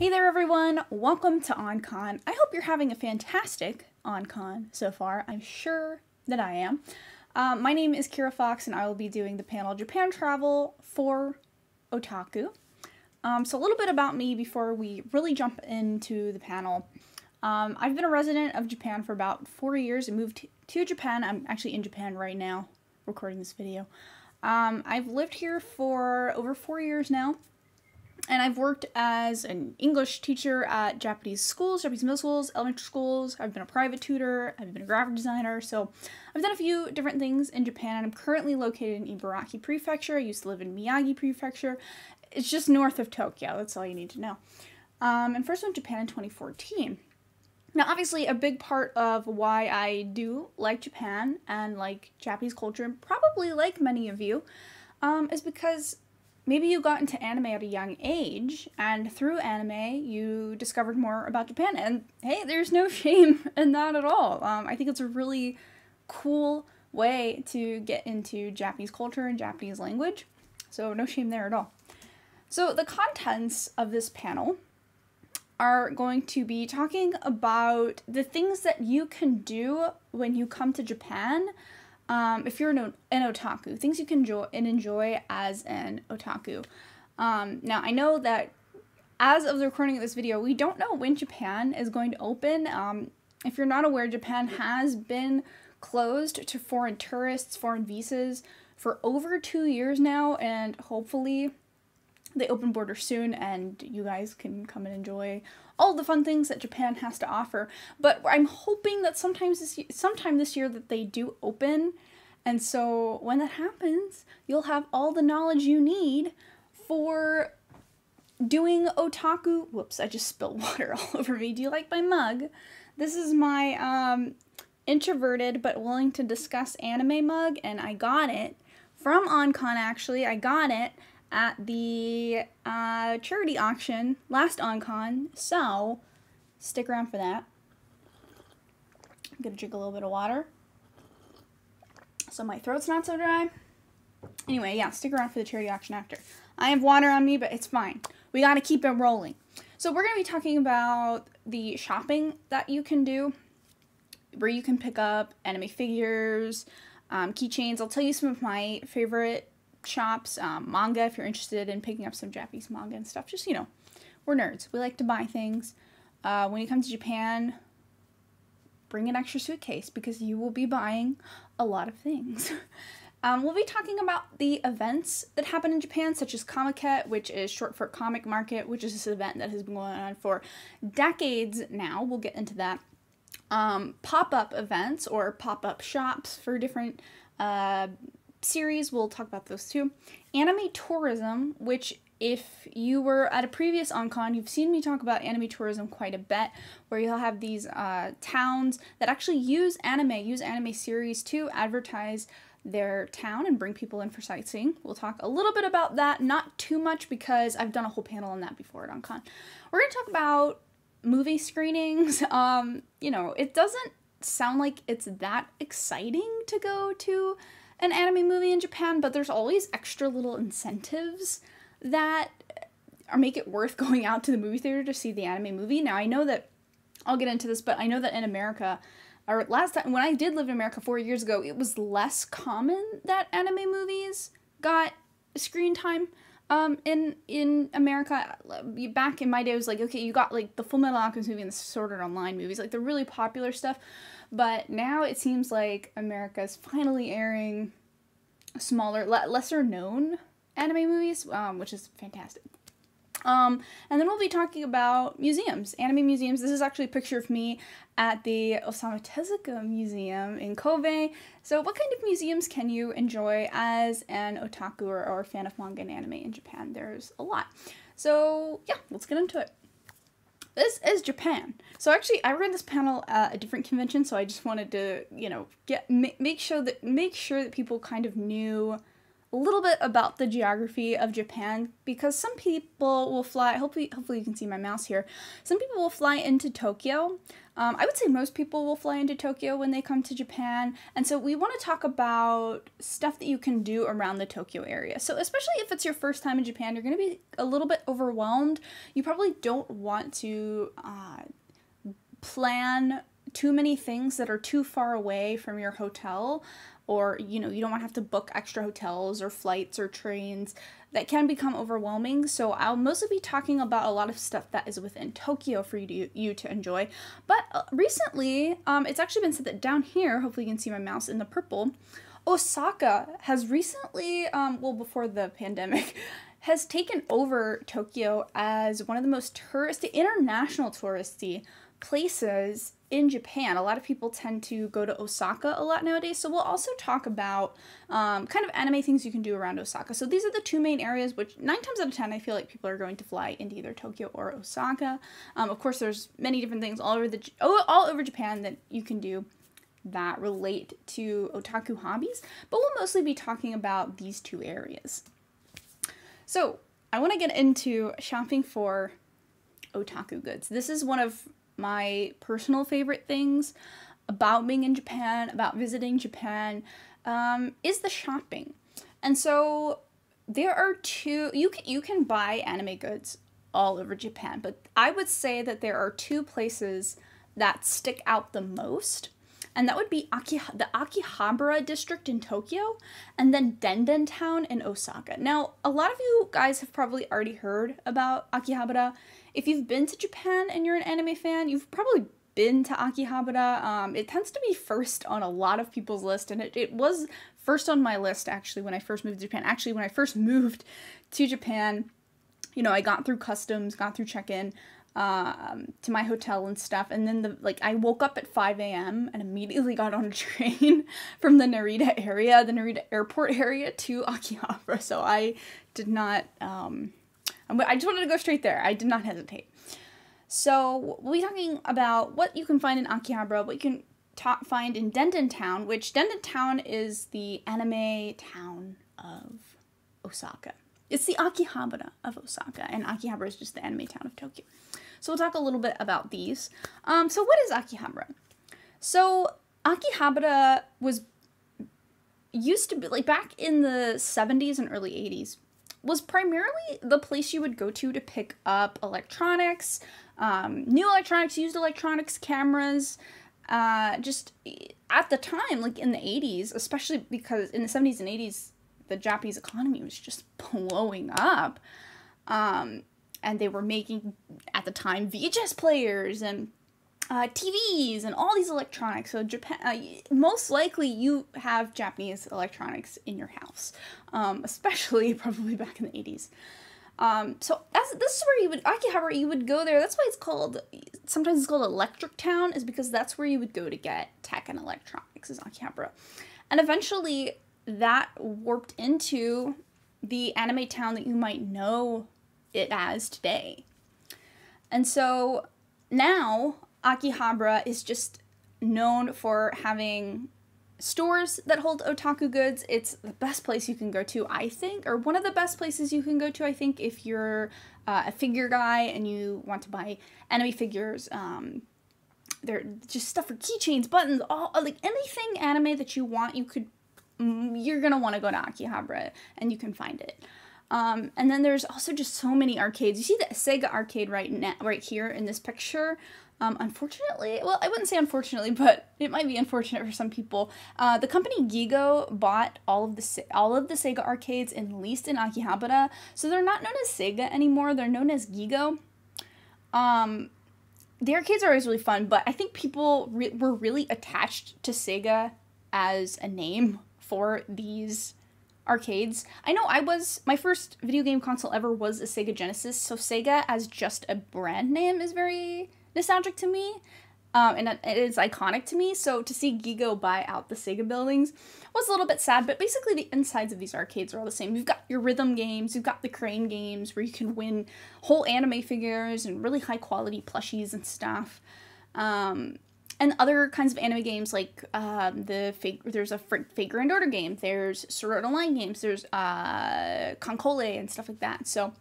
Hey there everyone, welcome to OnCon. I hope you're having a fantastic OnCon so far. I'm sure that I am. Um, my name is Kira Fox and I will be doing the panel Japan Travel for Otaku. Um, so a little bit about me before we really jump into the panel. Um, I've been a resident of Japan for about four years. I moved to Japan. I'm actually in Japan right now recording this video. Um, I've lived here for over four years now and I've worked as an English teacher at Japanese schools, Japanese middle schools, elementary schools. I've been a private tutor. I've been a graphic designer. So I've done a few different things in Japan. And I'm currently located in Ibaraki Prefecture. I used to live in Miyagi Prefecture. It's just north of Tokyo. That's all you need to know. Um, and first went to Japan in 2014. Now, obviously, a big part of why I do like Japan and like Japanese culture, and probably like many of you, um, is because maybe you got into anime at a young age and through anime you discovered more about japan and hey there's no shame in that at all. Um, i think it's a really cool way to get into japanese culture and japanese language so no shame there at all. So the contents of this panel are going to be talking about the things that you can do when you come to japan um, if you're an, an otaku, things you can enjoy and enjoy as an otaku. Um, now I know that as of the recording of this video, we don't know when Japan is going to open. Um, if you're not aware, Japan has been closed to foreign tourists, foreign visas for over two years now, and hopefully they open border soon and you guys can come and enjoy all the fun things that Japan has to offer. But I'm hoping that sometimes this sometime this year that they do open. And so when that happens, you'll have all the knowledge you need for doing otaku. Whoops, I just spilled water all over me. Do you like my mug? This is my um, introverted but willing to discuss anime mug, and I got it from OnCon actually. I got it at the uh, charity auction last OnCon, so stick around for that. I'm gonna drink a little bit of water so my throat's not so dry. Anyway, yeah, stick around for the charity auction after. I have water on me, but it's fine. We gotta keep it rolling. So we're gonna be talking about the shopping that you can do, where you can pick up anime figures, um, keychains. I'll tell you some of my favorite shops, um, manga if you're interested in picking up some Japanese manga and stuff. Just, you know, we're nerds. We like to buy things. Uh, when you come to Japan, bring an extra suitcase because you will be buying a lot of things. Um, we'll be talking about the events that happen in Japan, such as Comiket, which is short for Comic Market, which is this event that has been going on for decades now. We'll get into that. Um, pop up events or pop up shops for different uh, series. We'll talk about those too. Anime tourism, which if you were at a previous OnCon, you've seen me talk about anime tourism quite a bit, where you'll have these uh, towns that actually use anime, use anime series to advertise their town and bring people in for sightseeing. We'll talk a little bit about that, not too much because I've done a whole panel on that before at OnCon. We're going to talk about movie screenings. Um, you know, it doesn't sound like it's that exciting to go to an anime movie in Japan, but there's always extra little incentives that are make it worth going out to the movie theater to see the anime movie. Now I know that I'll get into this, but I know that in America or last time when I did live in America 4 years ago, it was less common that anime movies got screen time. Um, in in America, back in my day, it was like okay, you got like the Full Metal Alchemist movie and the Sword Art Online movies, like the really popular stuff. But now it seems like America's finally airing smaller, lesser known anime movies, um, which is fantastic. Um, and then we'll be talking about museums, anime museums. This is actually a picture of me at the Osamu Tezuka Museum in Kobe. So, what kind of museums can you enjoy as an otaku or, or fan of manga and anime in Japan? There's a lot. So, yeah, let's get into it. This is Japan. So actually, I read this panel at a different convention, so I just wanted to, you know, get make sure that make sure that people kind of knew a little bit about the geography of Japan because some people will fly. Hopefully, hopefully you can see my mouse here. Some people will fly into Tokyo. Um, I would say most people will fly into Tokyo when they come to Japan, and so we want to talk about stuff that you can do around the Tokyo area. So, especially if it's your first time in Japan, you're going to be a little bit overwhelmed. You probably don't want to uh, plan too many things that are too far away from your hotel or you know you don't want to have to book extra hotels or flights or trains that can become overwhelming. So i'll mostly be talking about a lot of stuff that is within tokyo for you to, you to enjoy. But uh, recently um, it's actually been said that down here hopefully you can see my mouse in the purple osaka has recently um, well before the pandemic has taken over tokyo as one of the most touristy international touristy places in Japan. A lot of people tend to go to Osaka a lot nowadays. So we'll also talk about um, kind of anime things you can do around Osaka. So these are the two main areas, which nine times out of ten, I feel like people are going to fly into either Tokyo or Osaka. Um, of course, there's many different things all over the all over Japan that you can do that relate to otaku hobbies, but we'll mostly be talking about these two areas. So I want to get into shopping for otaku goods. This is one of my personal favorite things about being in Japan, about visiting Japan, um, is the shopping. And so there are two you can you can buy anime goods all over Japan, but I would say that there are two places that stick out the most. And that would be the Akihabara district in Tokyo and then Denden town in Osaka. Now, a lot of you guys have probably already heard about Akihabara if you've been to Japan and you're an anime fan, you've probably been to Akihabara. Um, it tends to be first on a lot of people's list, and it, it was first on my list actually when I first moved to Japan. Actually, when I first moved to Japan, you know, I got through customs, got through check in um, to my hotel and stuff, and then the like I woke up at 5 a.m. and immediately got on a train from the Narita area, the Narita airport area to Akihabara. So I did not. Um, I just wanted to go straight there. I did not hesitate. So we'll be talking about what you can find in Akihabara, what you can ta- find in Denden Town, which Denden Town is the anime town of Osaka. It's the Akihabara of Osaka, and Akihabara is just the anime town of Tokyo. So we'll talk a little bit about these. Um, so what is Akihabara? So Akihabara was used to be like back in the 70s and early 80s was primarily the place you would go to to pick up electronics, um, new electronics, used electronics, cameras. Uh, just at the time, like in the 80s, especially because in the 70s and 80s, the Japanese economy was just blowing up. Um, and they were making, at the time, VHS players and uh, TVs and all these electronics. So Japan, uh, most likely you have Japanese electronics in your house, um, especially probably back in the 80s. Um, so as, this is where you would Akihabara. You would go there. That's why it's called. Sometimes it's called Electric Town, is because that's where you would go to get tech and electronics. Is Akihabara, and eventually that warped into the anime town that you might know it as today. And so now Akihabara is just known for having stores that hold otaku goods. It's the best place you can go to, I think, or one of the best places you can go to, I think, if you're uh, a figure guy and you want to buy anime figures. Um, they're just stuff for keychains, buttons, all like anything anime that you want, you could mm, you're gonna want to go to Akihabara and you can find it. Um, and then there's also just so many arcades. You see the Sega arcade right now, right here in this picture. Um, unfortunately, well, I wouldn't say unfortunately, but it might be unfortunate for some people. Uh, the company Gigo bought all of the all of the Sega arcades and leased in Akihabara, so they're not known as Sega anymore. They're known as Gigo. Um, the arcades are always really fun, but I think people re- were really attached to Sega as a name for these arcades. I know I was my first video game console ever was a Sega Genesis, so Sega as just a brand name is very nostalgic to me. Um, and it is iconic to me. So to see Gigo buy out the Sega buildings was a little bit sad, but basically the insides of these arcades are all the same. You've got your rhythm games, you've got the crane games where you can win whole anime figures and really high quality plushies and stuff. Um, and other kinds of anime games like um, the there's a Fate Grand Order game, there's Sword Art Online games, there's uh, KanColle and stuff like that. So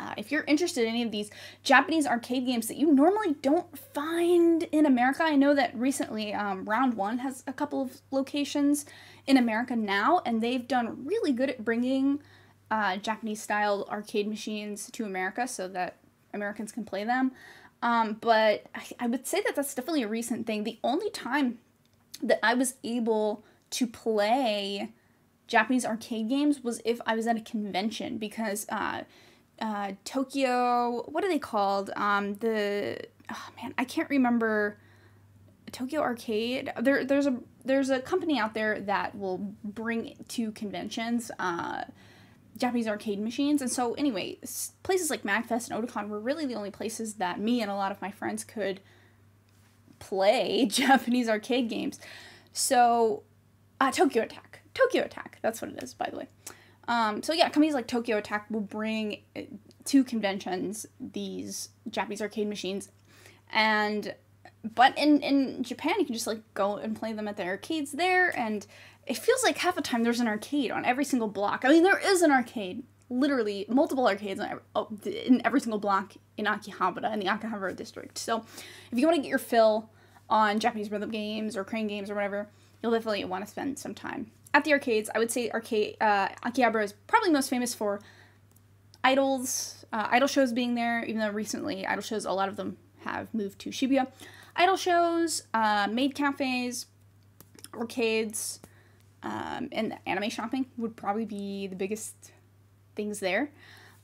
uh, if you're interested in any of these Japanese arcade games that you normally don't find in America, I know that recently um, Round One has a couple of locations in America now, and they've done really good at bringing uh, Japanese style arcade machines to America so that Americans can play them. Um, but I, I would say that that's definitely a recent thing. The only time that I was able to play Japanese arcade games was if I was at a convention because uh, uh, Tokyo, what are they called? Um, the oh man, I can't remember. Tokyo Arcade. There, there's a there's a company out there that will bring to conventions uh, Japanese arcade machines, and so anyway, places like Magfest and Otakon were really the only places that me and a lot of my friends could play Japanese arcade games. So, uh, Tokyo Attack, Tokyo Attack, that's what it is, by the way. Um, so yeah, companies like Tokyo Attack will bring uh, to conventions these Japanese arcade machines, and but in in Japan you can just like go and play them at the arcades there, and it feels like half the time there's an arcade on every single block. I mean, there is an arcade, literally multiple arcades every, oh, in every single block in Akihabara in the Akihabara district. So if you want to get your fill on Japanese rhythm games or crane games or whatever, you'll definitely want to spend some time at the arcades, I would say arcade uh, Akihabara is probably most famous for idols, uh, idol shows being there. Even though recently idol shows, a lot of them have moved to Shibuya. Idol shows, uh, maid cafes, arcades, um, and anime shopping would probably be the biggest things there.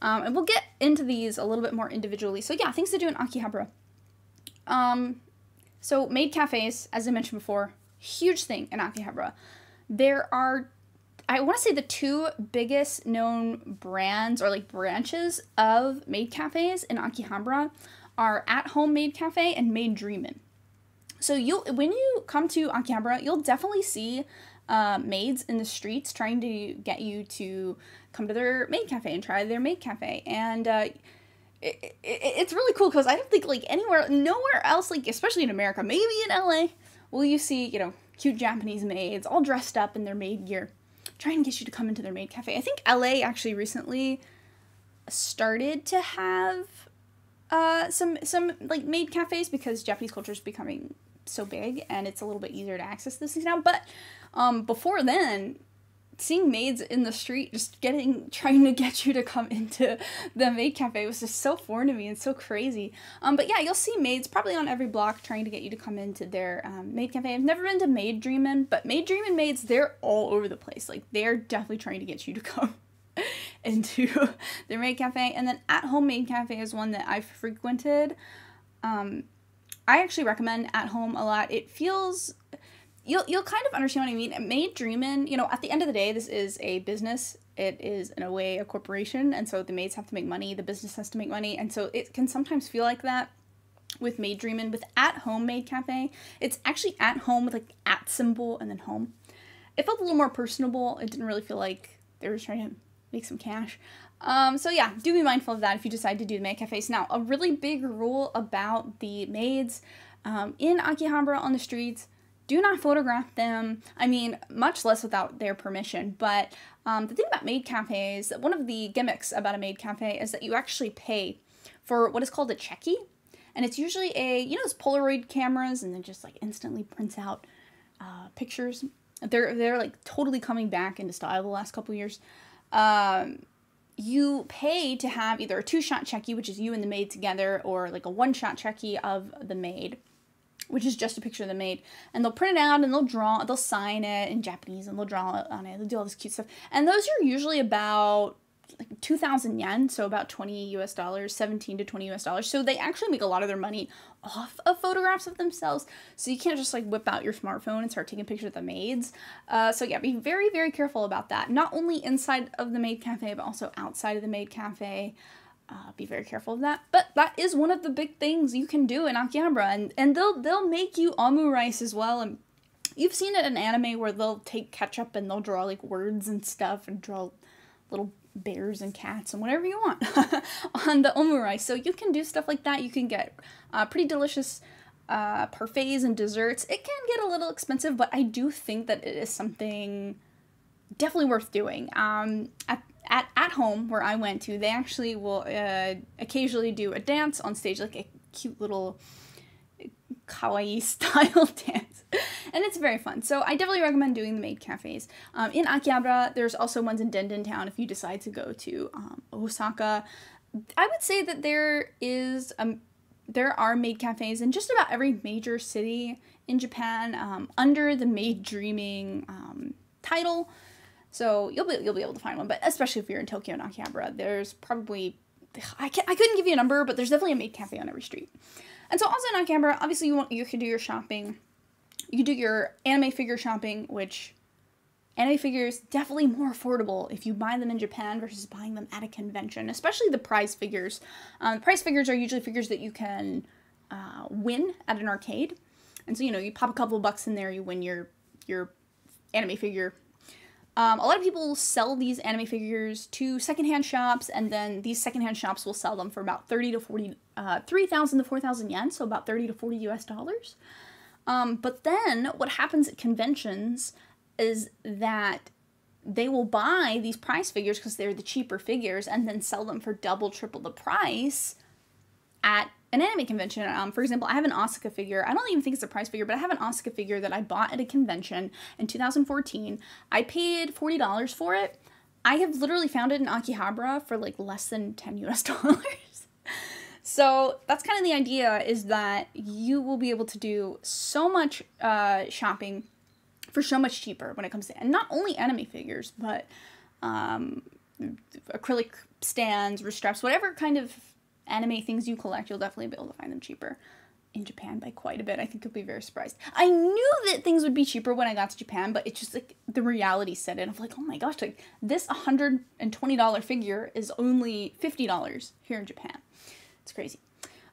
Um, and we'll get into these a little bit more individually. So yeah, things to do in Akihabara. Um, so maid cafes, as I mentioned before, huge thing in Akihabara there are I want to say the two biggest known brands or like branches of maid cafes in Akihabara are At Home Maid Cafe and Maid Dreamin'. So you when you come to Akihabara, you'll definitely see uh, maids in the streets trying to get you to come to their maid cafe and try their maid cafe, and uh, it, it, it's really cool because I don't think like anywhere, nowhere else, like especially in America, maybe in LA, will you see you know cute Japanese maids, all dressed up in their maid gear, trying to get you to come into their maid cafe. I think LA actually recently started to have uh, some some like maid cafes because Japanese culture is becoming so big and it's a little bit easier to access this now. But um, before then, seeing maids in the street just getting trying to get you to come into the maid cafe was just so foreign to me and so crazy. Um but yeah you'll see maids probably on every block trying to get you to come into their um, maid cafe. I've never been to maid dreamin but maid dreamin maids they're all over the place. Like they're definitely trying to get you to come into their maid cafe. And then at home maid cafe is one that i've frequented. Um i actually recommend at home a lot. It feels you'll you'll kind of understand what I mean. Maid Dreamin', you know, at the end of the day, this is a business. It is in a way a corporation, and so the maids have to make money. The business has to make money, and so it can sometimes feel like that with Maid Dreamin'. With At Home Maid Cafe, it's actually at home with like at symbol and then home. It felt a little more personable. It didn't really feel like they were trying to make some cash. Um, so yeah, do be mindful of that if you decide to do the maid cafes. Now, a really big rule about the maids um, in Akihabara on the streets do not photograph them. I mean, much less without their permission. But um, the thing about maid cafes, one of the gimmicks about a maid cafe is that you actually pay for what is called a cheki. And it's usually a, you know, those Polaroid cameras and then just like instantly prints out uh, pictures. They're, they're like totally coming back into style the last couple years. Um, you pay to have either a two shot cheki, which is you and the maid together, or like a one shot cheki of the maid which is just a picture of the maid. And they'll print it out and they'll draw, they'll sign it in Japanese and they'll draw on it. They'll do all this cute stuff. And those are usually about like 2,000 yen, so about 20 US dollars, 17 to 20 US dollars. So they actually make a lot of their money off of photographs of themselves. So you can't just like whip out your smartphone and start taking pictures of the maids. Uh, so yeah, be very, very careful about that. Not only inside of the maid cafe, but also outside of the maid cafe. Uh, be very careful of that. But that is one of the big things you can do in Akihabara, and and they'll they'll make you omu rice as well. And you've seen it in anime where they'll take ketchup and they'll draw like words and stuff and draw little bears and cats and whatever you want on the omu rice. So you can do stuff like that. You can get uh, pretty delicious uh, parfaits and desserts, it can get a little expensive, but I do think that it is something definitely worth doing. Um, at, at, at home, where I went to, they actually will uh, occasionally do a dance on stage, like a cute little kawaii style dance. and it's very fun. So I definitely recommend doing the maid cafes. Um, in Akihabara, there's also ones in Denden Town if you decide to go to um, Osaka. I would say that there is a there are maid cafes in just about every major city in Japan um, under the Maid Dreamin' um, title. So you'll be you'll be able to find one, but especially if you're in Tokyo and Akihabara, there's probably I can I couldn't give you a number, but there's definitely a maid cafe on every street. And so also in Akihabara, obviously you want you can do your shopping. You do your anime figure shopping, which anime figures definitely more affordable if you buy them in Japan versus buying them at a convention, especially the prize figures. Um, prize figures are usually figures that you can uh, win at an arcade, and so you know you pop a couple bucks in there, you win your your anime figure. Um, a lot of people sell these anime figures to secondhand shops, and then these secondhand shops will sell them for about 30 to 40, uh, 3,000 to 4,000 yen, so about 30 to 40 US dollars. Um, but then what happens at conventions is that they will buy these prize figures because they're the cheaper figures and then sell them for double, triple the price at an anime convention. Um, for example, I have an Asuka figure. I don't even think it's a prize figure, but I have an Asuka figure that I bought at a convention in 2014. I paid $40 for it. I have literally found it in Akihabara for like less than 10 US dollars. so that's kind of the idea is that you will be able to do so much uh, shopping for so much cheaper when it comes to and not only anime figures, but um, acrylic stands, wrist straps, whatever kind of anime things you collect, you'll definitely be able to find them cheaper in Japan by quite a bit. I think you'll be very surprised. I knew that things would be cheaper when I got to Japan, but it's just like the reality set in of like, oh my gosh, like this $120 figure is only $50 here in Japan. It's crazy.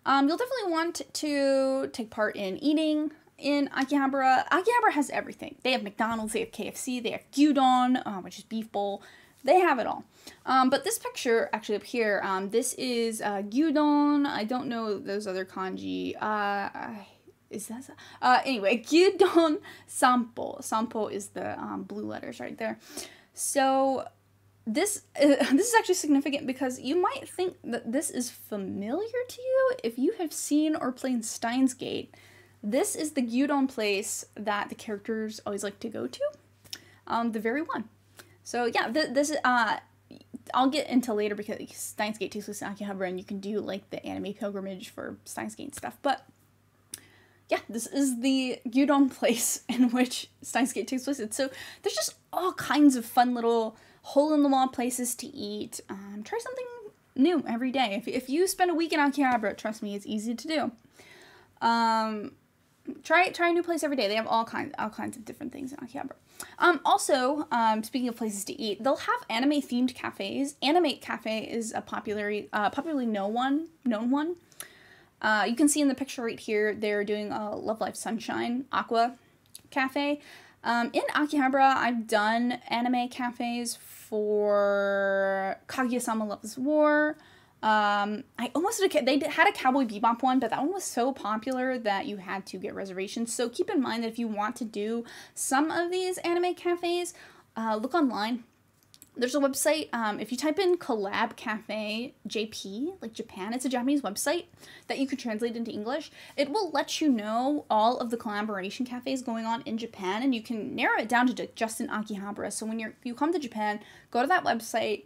Um, you'll definitely want to take part in eating in Akihabara. Akihabara has everything. They have McDonald's, they have KFC, they have gyudon, uh, which is beef bowl. They have it all. Um, but this picture, actually up here, um, this is uh, gyudon. I don't know those other kanji. Uh, is that uh, anyway? Gyudon sampo. Sampo is the um, blue letters right there. So this uh, this is actually significant because you might think that this is familiar to you if you have seen or played Steins Gate. This is the gyudon place that the characters always like to go to. Um, the very one. So yeah, th this is uh, I'll get into later because Steins Gate takes place in Akihabara and you can do like the anime pilgrimage for Steins Gate stuff. But yeah, this is the gyudon place in which Steins Gate takes place. so there's just all kinds of fun little hole in the wall places to eat. Um, try something new every day. If, if you spend a week in Akihabara, trust me, it's easy to do. Um, try try a new place every day. They have all kinds all kinds of different things in Akihabara. Um, also, um, speaking of places to eat, they'll have anime themed cafes. Animate Cafe is a popular, uh, popularly known one known one. Uh, you can see in the picture right here, they're doing a Love Live Sunshine Aqours Cafe. Um, in Akihabara, I've done anime cafes for Kaguya-sama Loves War, um, I almost did a, they had a Cowboy Bebop one, but that one was so popular that you had to get reservations. So keep in mind that if you want to do some of these anime cafes, uh, look online. There's a website. Um, if you type in Collab Cafe JP, like Japan, it's a Japanese website that you could translate into English. It will let you know all of the collaboration cafes going on in Japan, and you can narrow it down to just in Akihabara. So when you're you come to Japan, go to that website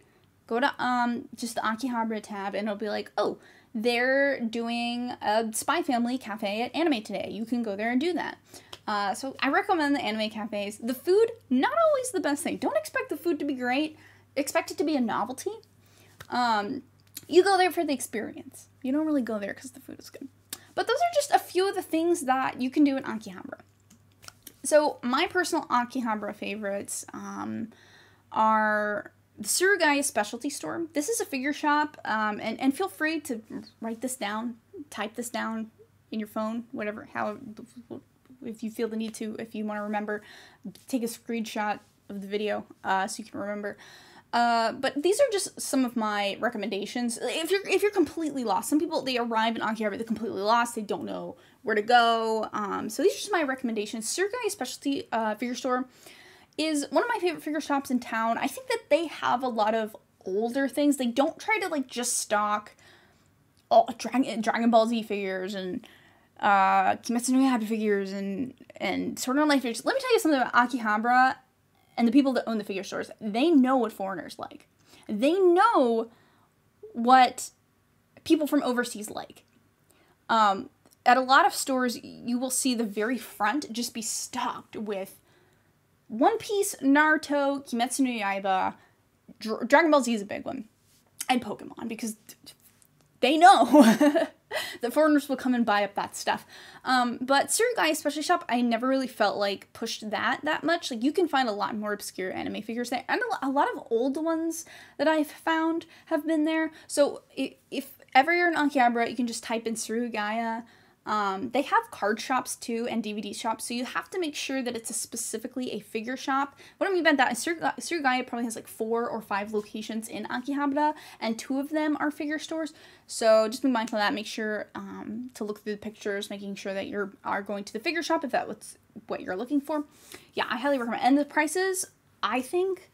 go to um just the Akihabara tab and it'll be like, oh, they're doing a Spy Family cafe at Animate today. You can go there and do that. Uh, so I recommend the anime cafes. The food, not always the best thing. Don't expect the food to be great. Expect it to be a novelty. Um, you go there for the experience. You don't really go there because the food is good. But those are just a few of the things that you can do in Akihabara. So my personal Akihabara favorites um, are the Surugaya Specialty Store. This is a figure shop, um, and, and feel free to write this down, type this down in your phone, whatever, how, if you feel the need to, if you want to remember, take a screenshot of the video uh, so you can remember. Uh, but these are just some of my recommendations. If you're if you're completely lost, some people they arrive in Akihabara they're completely lost. They don't know where to go. Um, so these are just my recommendations. Surugaya Specialty uh, Figure Store is one of my favorite figure shops in town. I think that they have a lot of older things. They don't try to like just stock all Dragon Dragon Ball Z figures and uh, Kimetsu no Yaiba figures and and Sword Art Online figures. Let me tell you something about Akihabara and the people that own the figure stores. They know what foreigners like. They know what people from overseas like. Um, at a lot of stores, you will see the very front just be stocked with One Piece, Naruto, Kimetsu no Yaiba, Dr- Dragon Ball Z is a big one, and Pokemon because they know that foreigners will come and buy up that stuff. Um, but Surugaya Specialty Shop, I never really felt like pushed that that much. Like you can find a lot more obscure anime figures there, and a lot of old ones that I've found have been there. So if, ever you're in Akihabara, you can just type in Surugaya um, they have card shops too and DVD shops, so you have to make sure that it's a specifically a figure shop. What I mean by that is Surugaya probably has like four or five locations in Akihabara, and two of them are figure stores. So just be mindful of that. Make sure um, to look through the pictures, making sure that you are going to the figure shop if that's what you're looking for. Yeah, I highly recommend. And the prices, I think,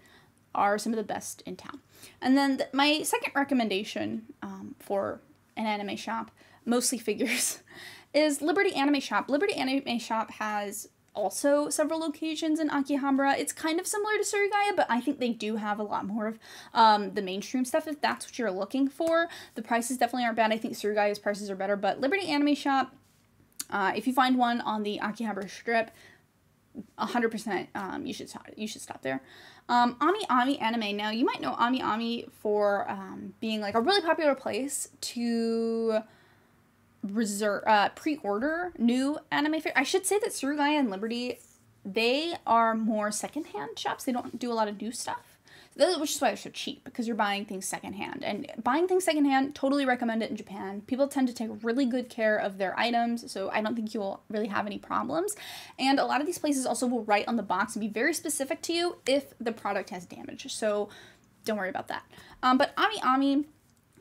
are some of the best in town. And then th my second recommendation um, for an anime shop, mostly figures, is Liberty Anime Shop. Liberty Anime Shop has also several locations in Akihabara. It's kind of similar to Surugaya, but I think they do have a lot more of um, the mainstream stuff if that's what you're looking for. The prices definitely aren't bad. I think Surugaya's prices are better, but Liberty Anime Shop, uh, if you find one on the Akihabara Strip, 100% um, you should stop, you should stop there. Um, Ami Ami Anime. Now, you might know Ami Ami for um, being like a really popular place to reserve uh, pre-order new anime. I should say that Surugaya and Liberty they are more secondhand shops. They don't do a lot of new stuff. Which is why they're so cheap because you're buying things secondhand. And buying things secondhand, totally recommend it in Japan. People tend to take really good care of their items, so I don't think you'll really have any problems. And a lot of these places also will write on the box and be very specific to you if the product has damage. So don't worry about that. Um, but Ami Ami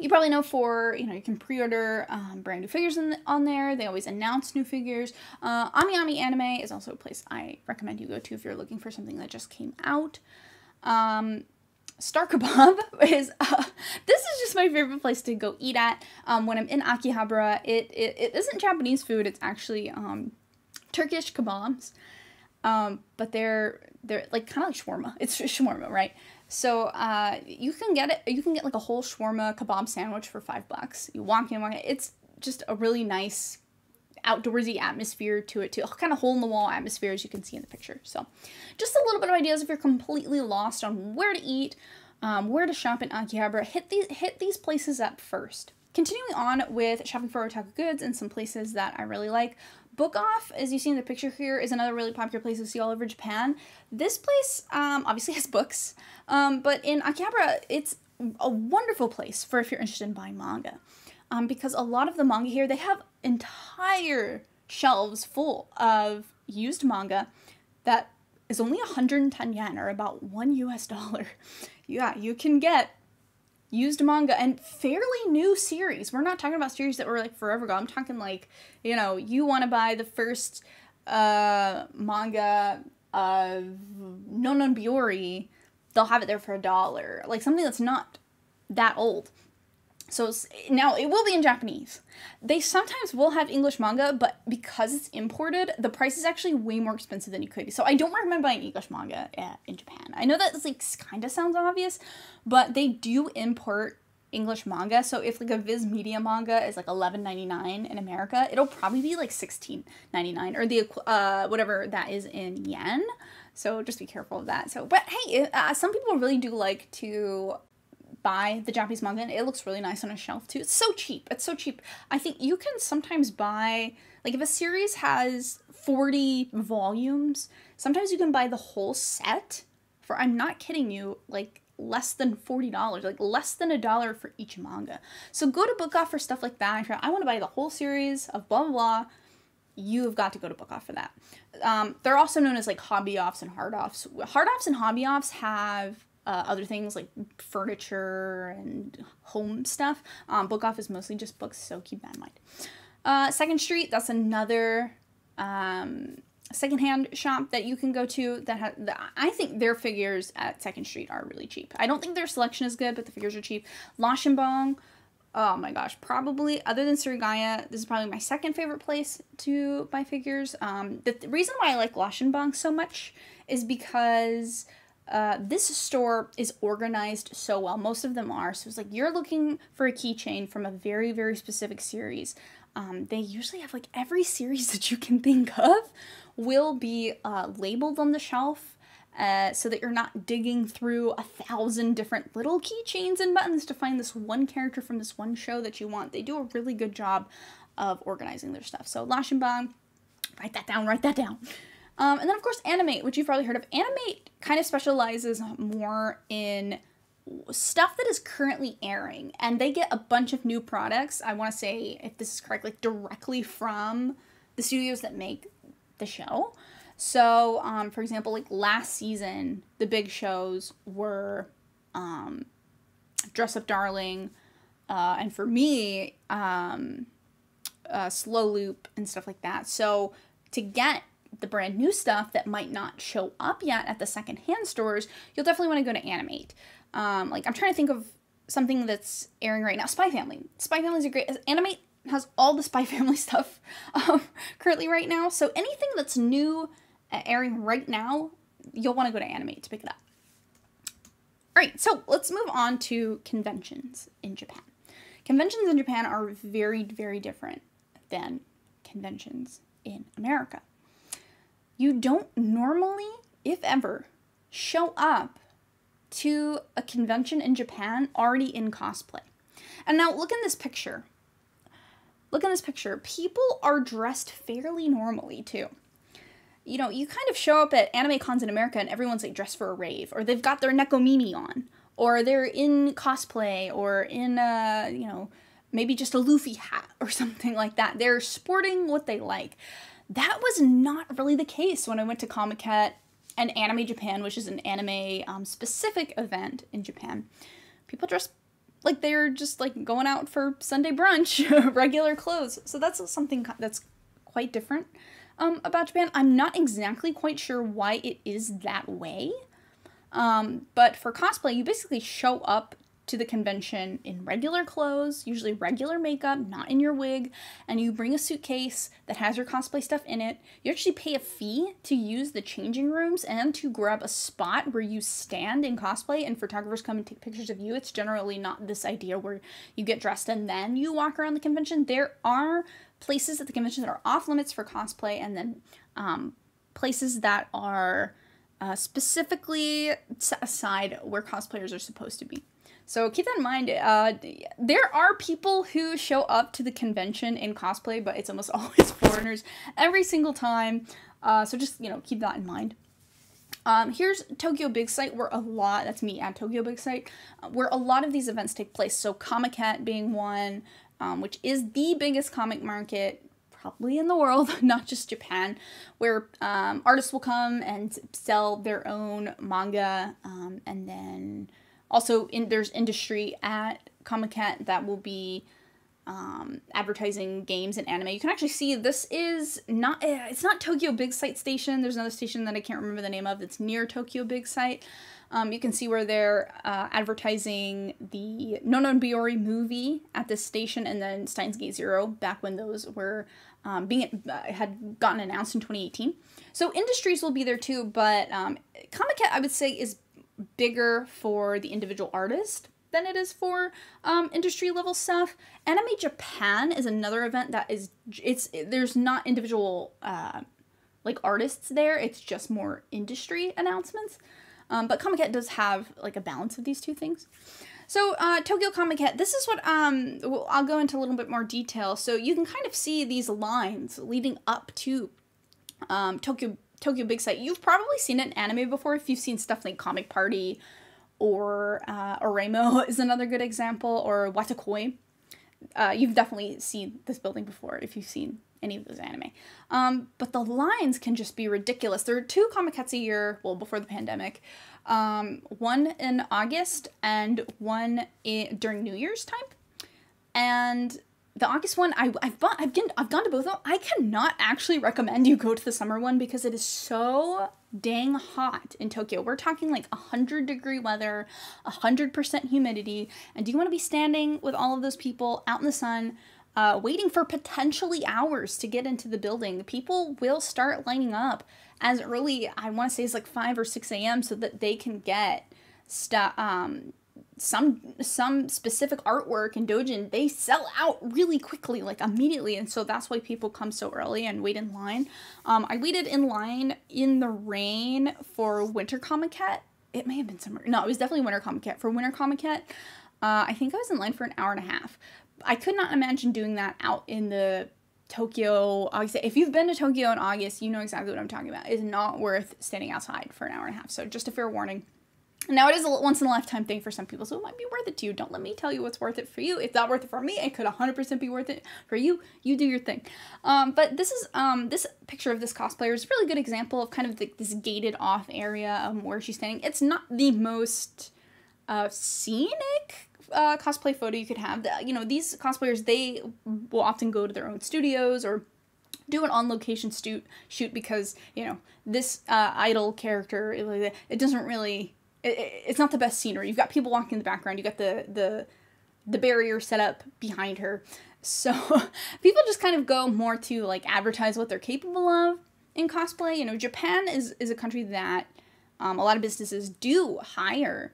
you probably know for you know you can pre-order um, brand new figures the, on there. They always announce new figures. Uh, ami ami anime is also a place i recommend you go to if you're looking for something that just came out. Um, star kebab is uh, this is just my favorite place to go eat at. Um, when i'm in akihabara it, it, it isn't japanese food. It's actually um, turkish kebabs. Um, but they're they're like kind of like shawarma. It's shawarma right so uh, you can get it. You can get like a whole shawarma kebab sandwich for five bucks. You walk in, walk in. It's just a really nice outdoorsy atmosphere to it too. Kind of hole in the wall atmosphere as you can see in the picture. So just a little bit of ideas if you're completely lost on where to eat, um, where to shop in Akihabara. Hit these hit these places up first. Continuing on with shopping for otaku goods and some places that I really like. Book Off, as you see in the picture here, is another really popular place to see all over Japan. This place um, obviously has books, um, but in Akihabara, it's a wonderful place for if you're interested in buying manga. Um, because a lot of the manga here, they have entire shelves full of used manga that is only 110 yen or about one US dollar. Yeah, you can get used manga and fairly new series. We're not talking about series that were like forever ago. I'm talking like, you know, you want to buy the first uh manga of Nonon Biyori, they'll have it there for a dollar. Like something that's not that old. So now it will be in Japanese. They sometimes will have English manga, but because it's imported, the price is actually way more expensive than you could. So I don't recommend buying English manga in Japan. I know that like kind of sounds obvious, but they do import English manga. So if like a Viz Media manga is like eleven ninety nine in America, it'll probably be like sixteen ninety nine or the uh whatever that is in yen. So just be careful of that. So, but hey, uh, some people really do like to buy the Japanese manga and it looks really nice on a shelf too. It's so cheap. It's so cheap. I think you can sometimes buy like if a series has 40 volumes, sometimes you can buy the whole set for I'm not kidding you, like less than $40, like less than a dollar for each manga. So go to Book Off for stuff like that. I want to buy the whole series of blah blah blah, you have got to go to Book Off for that. Um, they're also known as like hobby offs and hard offs. Hard offs and hobby offs have uh, other things like furniture and home stuff. Um, Book Off is mostly just books, so keep that in mind. Uh, Second Street, that's another um, secondhand shop that you can go to that has I think their figures at Second Street are really cheap. I don't think their selection is good, but the figures are cheap. Lashinbang, oh my gosh, probably other than Surugaya, this is probably my second favorite place to buy figures. Um, the th- reason why I like Lashinbang so much is because uh, this store is organized so well. Most of them are. So it's like you're looking for a keychain from a very, very specific series. Um, they usually have like every series that you can think of will be uh, labeled on the shelf uh, so that you're not digging through a thousand different little keychains and buttons to find this one character from this one show that you want. They do a really good job of organizing their stuff. So Lashinbang, write that down, write that down. Um, and then of course Animate, which you've probably heard of. Animate kind of specializes more in stuff that is currently airing and they get a bunch of new products. I want to say if this is correct like directly from the studios that make the show. So um, for example like last season the big shows were um, dress up darling uh, and for me um, uh, slow loop and stuff like that. So to get the brand new stuff that might not show up yet at the secondhand stores, you'll definitely want to go to Animate. Um, like I'm trying to think of something that's airing right now. Spy Family. Spy Family is a great. Animate has all the Spy Family stuff um, currently right now. So anything that's new uh, airing right now, you'll want to go to Animate to pick it up. All right, so let's move on to conventions in Japan. Conventions in Japan are very, very different than conventions in America. You don't normally, if ever, show up to a convention in Japan already in cosplay. And now look in this picture. Look in this picture. People are dressed fairly normally too. You know, you kind of show up at anime cons in America and everyone's like dressed for a rave, or they've got their Nekomimi on, or they're in cosplay, or in a, you know, maybe just a Luffy hat or something like that. They're sporting what they like. That was not really the case when I went to Comiket and Anime Japan, which is an anime um, specific event in Japan. People dress like they're just like going out for Sunday brunch, regular clothes. So that's something that's quite different um, about Japan. I'm not exactly quite sure why it is that way. Um, but for cosplay, you basically show up to the convention in regular clothes, usually regular makeup, not in your wig, and you bring a suitcase that has your cosplay stuff in it. You actually pay a fee to use the changing rooms and to grab a spot where you stand in cosplay and photographers come and take pictures of you. It's generally not this idea where you get dressed and then you walk around the convention. There are places at the convention that are off limits for cosplay and then um, places that are uh, specifically set aside where cosplayers are supposed to be. So keep that in mind. Uh, there are people who show up to the convention in cosplay, but it's almost always foreigners every single time. Uh, so just, you know, keep that in mind. Um, here's Tokyo Big Sight, where a lot, that's me at Tokyo Big Sight, uh, where a lot of these events take place. So Comiket being one, um, which is the biggest comic market probably in the world, not just Japan, where um, artists will come and sell their own manga um, and then also, in, there's industry at Comiket that will be um, advertising games and anime. You can actually see this is not, eh, it's not Tokyo Big Sight Station. There's another station that I can't remember the name of that's near Tokyo Big Sight. Um, you can see where they're uh, advertising the Nononbiyori movie at this station and then Steins Gate Zero back when those were um, being uh, had gotten announced in 2018. So industries will be there too, but um, Comiket I would say is bigger for the individual artist than it is for um, industry level stuff. Anime Japan is another event that is it's there's not individual uh, like artists there. It's just more industry announcements. Um, but Comiket does have like a balance of these two things. So uh, Tokyo Comiket, this is what um I'll go into a little bit more detail. So you can kind of see these lines leading up to um, Tokyo Tokyo Big Sight, you've probably seen it in anime before if you've seen stuff like Comic Party or uh, OreImo is another good example, or Wotakoi. uh, you've definitely seen this building before if you've seen any of those anime. Um, but the lines can just be ridiculous. There are two Comic-Cons a year, well, before the pandemic. Um, one in August and one in, during New Year's time. And the August one, I, I've bought, I've, been, I've gone to both of them. I cannot actually recommend you go to the summer one because it is so dang hot in Tokyo. We're talking like 100 degree weather, 100% humidity. And do you want to be standing with all of those people out in the sun, uh, waiting for potentially hours to get into the building? People will start lining up as early, I want to say, it's like 5 or 6 a.m. so that they can get stuff. Um, some some specific artwork in doujin they sell out really quickly, like immediately, and so that's why people come so early and wait in line. Um, I waited in line in the rain for Winter Comiket. It may have been summer. No, it was definitely Winter Comiket. For Winter Comiket, uh, I think I was in line for an hour and a half. I could not imagine doing that out in the Tokyo. August. If you've been to Tokyo in August, you know exactly what I'm talking about. It's not worth standing outside for an hour and a half. So just a fair warning. Now it is a once in a lifetime thing for some people, so it might be worth it to you. Don't let me tell you what's worth it for you. It's not worth it for me. It could 100% be worth it for you. You do your thing. Um, but this is um, this picture of this cosplayer is a really good example of kind of the, this gated off area um, where she's standing. It's not the most uh, scenic uh, cosplay photo you could have. You know, these cosplayers they will often go to their own studios or do an on location shoot shoot because you know this uh, idol character it, it doesn't really it, it's not the best scenery. You've got people walking in the background. You got the the the barrier set up behind her. So people just kind of go more to like advertise what they're capable of in cosplay. You know, Japan is is a country that um, a lot of businesses do hire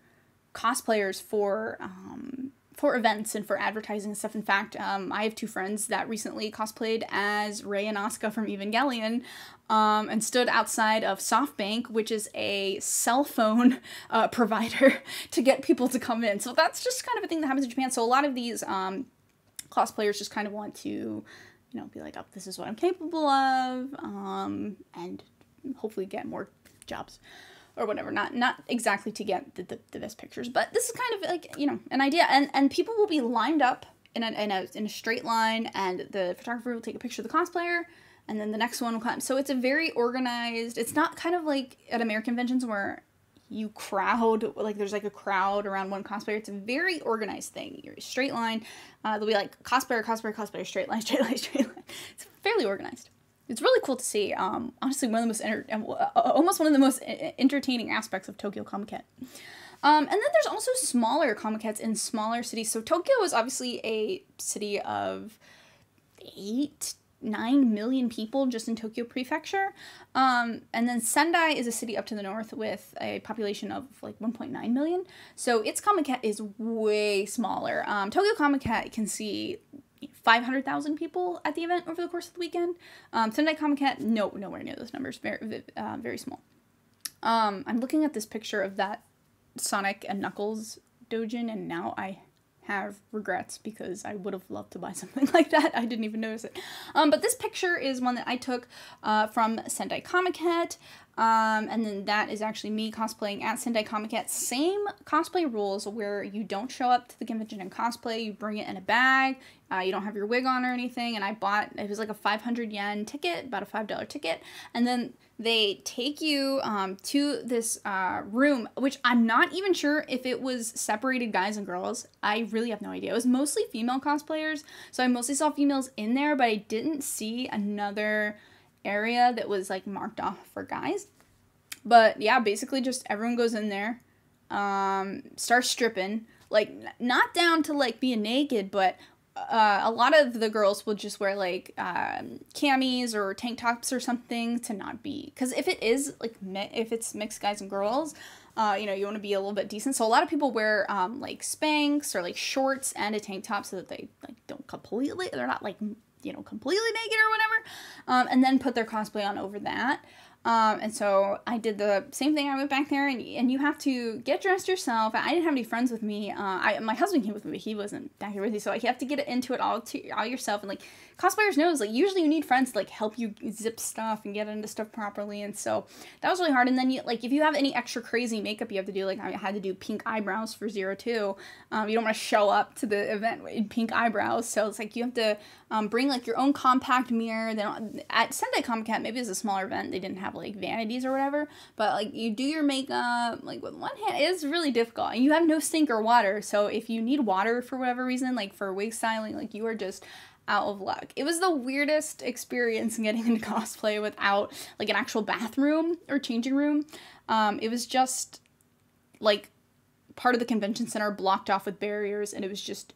cosplayers for um, for events and for advertising and stuff. In fact, um, I have two friends that recently cosplayed as Rei and Asuka from Evangelion um, and stood outside of SoftBank, which is a cell phone uh, provider, to get people to come in. So that's just kind of a thing that happens in Japan. So a lot of these um, cosplayers just kind of want to, you know, be like, oh, this is what I'm capable of, um, and hopefully get more jobs or whatever not not exactly to get the, the, the, best pictures but this is kind of like you know an idea and and people will be lined up in a, in a, in a straight line and the photographer will take a picture of the cosplayer and then the next one will come so it's a very organized it's not kind of like at american conventions where you crowd like there's like a crowd around one cosplayer it's a very organized thing you're straight line uh, they'll be like cosplayer cosplayer cosplayer straight line straight line straight line it's fairly organized it's really cool to see. Um, honestly, one of the most enter- uh, uh, almost one of the most entertaining aspects of Tokyo Comiket. Um, and then there's also smaller Comic-Cons in smaller cities. So Tokyo is obviously a city of eight, nine million people just in Tokyo Prefecture. Um, and then Sendai is a city up to the north with a population of like 1.9 million. So its Comiket is way smaller. Um, Tokyo Comiket can see 500,000 people at the event over the course of the weekend. Um, Sendai Comiket, no, nowhere near those numbers. Very, uh, very small. Um, I'm looking at this picture of that Sonic and Knuckles doujin, and now I have regrets because I would have loved to buy something like that. I didn't even notice it. Um, but this picture is one that I took uh, from Sendai Comiket. Um, and then that is actually me cosplaying at Sendai Comiket. Same cosplay rules where you don't show up to the convention and cosplay. You bring it in a bag. Uh, you don't have your wig on or anything. And I bought, it was like a 500 yen ticket, about a $5 ticket. And then they take you um, to this uh, room, which I'm not even sure if it was separated guys and girls. I really have no idea. It was mostly female cosplayers. So I mostly saw females in there, but I didn't see another area that was like marked off for guys. But yeah, basically just everyone goes in there, um, starts stripping, like not down to like being naked, but uh, a lot of the girls will just wear like um, camis or tank tops or something to not be because if it is like if it's mixed guys and girls uh, you know you want to be a little bit decent so a lot of people wear um, like spanks or like shorts and a tank top so that they like don't completely they're not like you know, completely naked or whatever, um, and then put their cosplay on over that. Um, and so I did the same thing. I went back there, and, and you have to get dressed yourself. I didn't have any friends with me. Uh, I my husband came with me, but he wasn't back here with me, so you have to get into it all to all yourself. And like cosplayers knows, like usually you need friends to like help you zip stuff and get into stuff properly. And so that was really hard. And then you like if you have any extra crazy makeup you have to do, like I had to do pink eyebrows for zero two. Um, you don't want to show up to the event in pink eyebrows, so it's like you have to um, bring like your own compact mirror. Then at Sendai Comic Con, maybe it's a smaller event, they didn't have have like vanities or whatever, but like you do your makeup like with one hand it's really difficult. And you have no sink or water, so if you need water for whatever reason, like for wig styling, like you are just out of luck. It was the weirdest experience getting into cosplay without like an actual bathroom or changing room. Um, it was just like part of the convention center blocked off with barriers, and it was just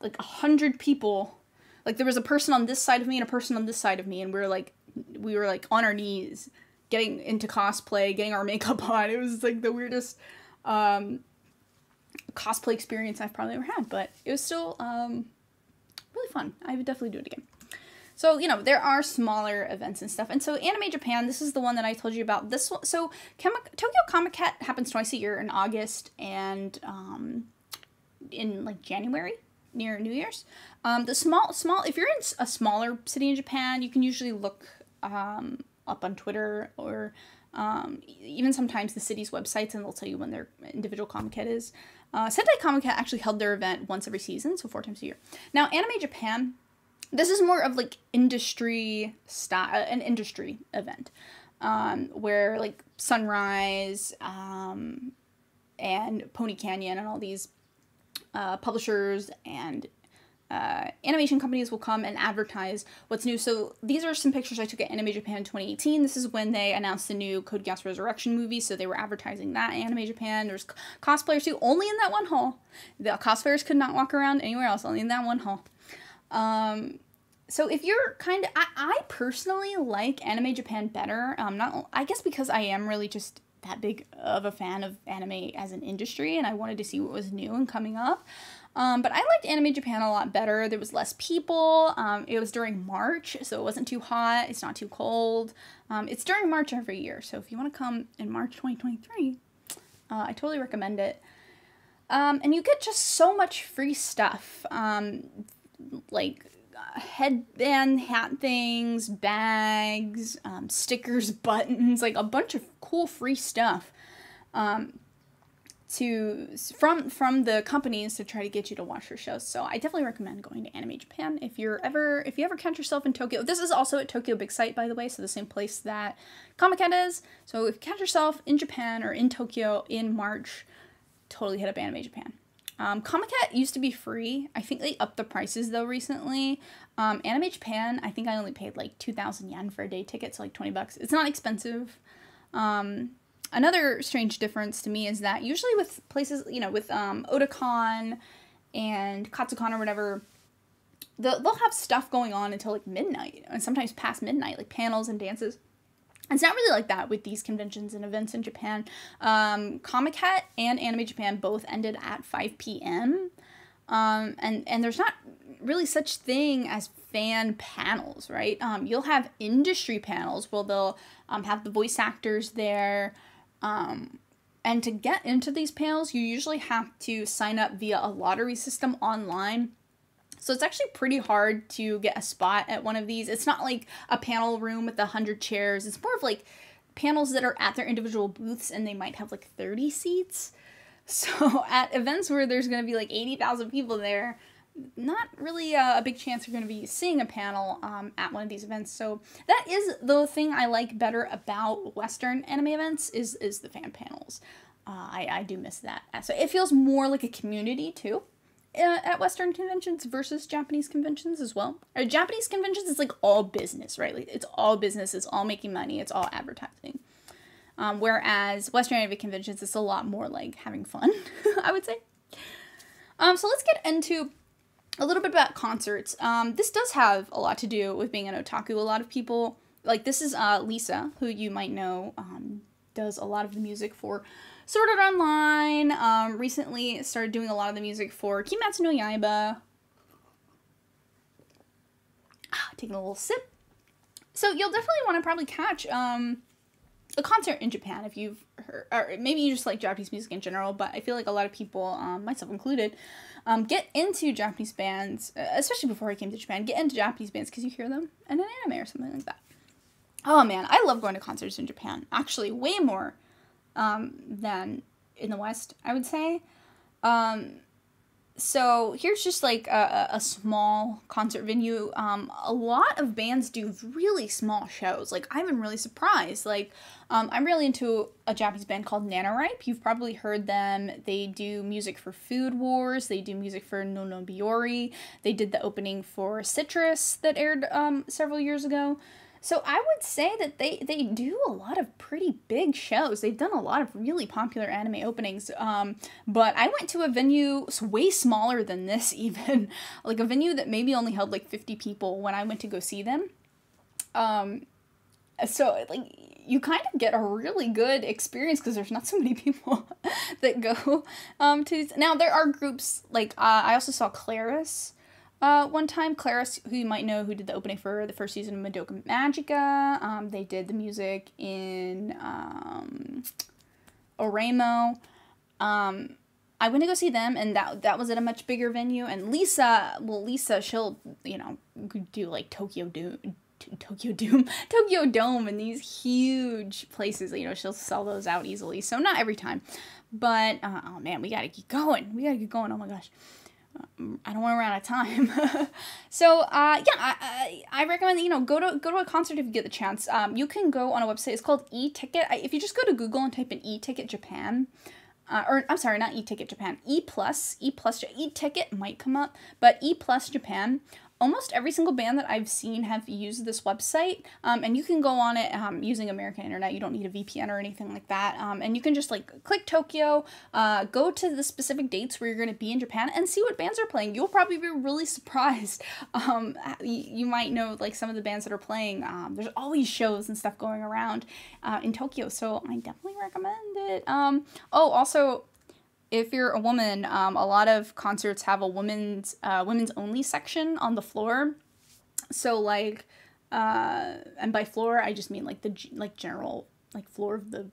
like a hundred people. Like there was a person on this side of me and a person on this side of me, and we were like we were like on our knees getting into cosplay, getting our makeup on. It was like the weirdest um, cosplay experience I've probably ever had, but it was still um, really fun. I would definitely do it again. So, you know, there are smaller events and stuff. And so Anime Japan, this is the one that I told you about. This one, so Tokyo Comic Con happens twice a year in August and um, in like January near New Year's. Um, the small, small, if you're in a smaller city in Japan, you can usually look um, up on Twitter or um, even sometimes the city's websites, and they'll tell you when their individual Comic Con is. Uh, Sendai Comic Con actually held their event once every season, so four times a year. Now, Anime Japan, this is more of like industry style, an industry event, um, where like Sunrise um, and Pony Canyon and all these uh, publishers and uh, animation companies will come and advertise what's new. So these are some pictures I took at Anime Japan 2018. This is when they announced the new Code Geass Resurrection movie, so they were advertising that Anime Japan. There's cosplayers too, only in that one hall. The cosplayers could not walk around anywhere else, only in that one hall. Um, so if you're kind of, I, I personally like Anime Japan better. Um, not I guess because I am really just that big of a fan of anime as an industry, and I wanted to see what was new and coming up. Um, but I liked Anime Japan a lot better. There was less people. Um, it was during March, so it wasn't too hot. It's not too cold. Um, it's during March every year, so if you want to come in March 2023, uh, I totally recommend it. Um, and you get just so much free stuff, um, like uh, headband, hat things, bags, um, stickers, buttons, like a bunch of cool free stuff. Um, to from from the companies to try to get you to watch your shows. So I definitely recommend going to Anime Japan if you're ever if you ever catch yourself in Tokyo. This is also at Tokyo Big Sight by the way, so the same place that Comic Con is. So if you catch yourself in Japan or in Tokyo in March, totally hit up Anime Japan. Um, Comic Con used to be free. I think they upped the prices though recently. Um, Anime Japan, I think I only paid like two thousand yen for a day ticket, so like twenty bucks. It's not expensive. Um, Another strange difference to me is that usually with places, you know, with um, Otakon and Katsucon or whatever, they'll, they'll have stuff going on until like midnight and sometimes past midnight, like panels and dances. It's not really like that with these conventions and events in Japan. Um, Comiket and Anime Japan both ended at 5 p.m. Um, and and there's not really such thing as fan panels, right? Um, you'll have industry panels where they'll um, have the voice actors there. Um, and to get into these panels, you usually have to sign up via a lottery system online. So it's actually pretty hard to get a spot at one of these. It's not like a panel room with a hundred chairs. It's more of like panels that are at their individual booths and they might have like 30 seats. So at events where there's going to be like 80,000 people there, not really a, big chance you're going to be seeing a panel um, at one of these events. So that is the thing I like better about Western anime events is is the fan panels. Uh, I, I do miss that. So it feels more like a community too uh, at Western conventions versus Japanese conventions as well. Japanese conventions is like all business, right? Like it's all business. It's all making money. It's all advertising. Um, whereas Western anime conventions, it's a lot more like having fun. I would say. Um, so let's get into a little bit about concerts. Um, this does have a lot to do with being an otaku. A lot of people, like this is uh, Lisa, who you might know, um, does a lot of the music for Art Online. Um, recently started doing a lot of the music for Kimetsu no Yaiba. Ah, taking a little sip. So you'll definitely want to probably catch um, a concert in Japan if you've heard, or maybe you just like Japanese music in general, but I feel like a lot of people, um, myself included, um, get into Japanese bands, uh, especially before I came to Japan, get into Japanese bands because you hear them in an anime or something like that. Oh man, I love going to concerts in Japan. Actually, way more um, than in the West, I would say. Um, so here's just like a, a small concert venue. Um, a lot of bands do really small shows. Like I've been really surprised. Like um, I'm really into a Japanese band called nano.RIPE. You've probably heard them. They do music for Food Wars. They do music for Non Non Biyori. They did the opening for Citrus that aired um, several years ago. So I would say that they they do a lot of pretty big shows. They've done a lot of really popular anime openings. Um, but I went to a venue way smaller than this, even like a venue that maybe only held like fifty people when I went to go see them. Um, so like you kind of get a really good experience because there's not so many people that go um, to these. now there are groups like uh, i also saw claris uh, one time, Claris, who you might know, who did the opening for the first season of Madoka Magica, um, they did the music in um, OreImo. Um, I went to go see them, and that that was at a much bigger venue. And Lisa, well, Lisa, she'll you know do like Tokyo Doom, Tokyo Doom, Tokyo Dome, and these huge places. You know, she'll sell those out easily. So not every time, but uh, oh man, we gotta keep going. We gotta keep going. Oh my gosh. I don't want to run out of time. so uh, yeah, I, I, recommend you know go to go to a concert if you get the chance. Um, you can go on a website. It's called E-Ticket. If you just go to Google and type in E-Ticket Japan, uh, or I'm sorry, not E-Ticket Japan, E Plus, E Plus, E-Ticket might come up, but E Plus Japan almost every single band that I've seen have used this website, um, and you can go on it um, using American Internet. You don't need a VPN or anything like that, um, and you can just like click Tokyo, uh, go to the specific dates where you're going to be in Japan, and see what bands are playing. You'll probably be really surprised. Um, you, might know like some of the bands that are playing. Um, there's all these shows and stuff going around uh, in Tokyo, so I definitely recommend it. Um, oh, also if you're a woman, um, a lot of concerts have a women's uh, women's only section on the floor. So like, uh, and by floor I just mean like the like general like floor of the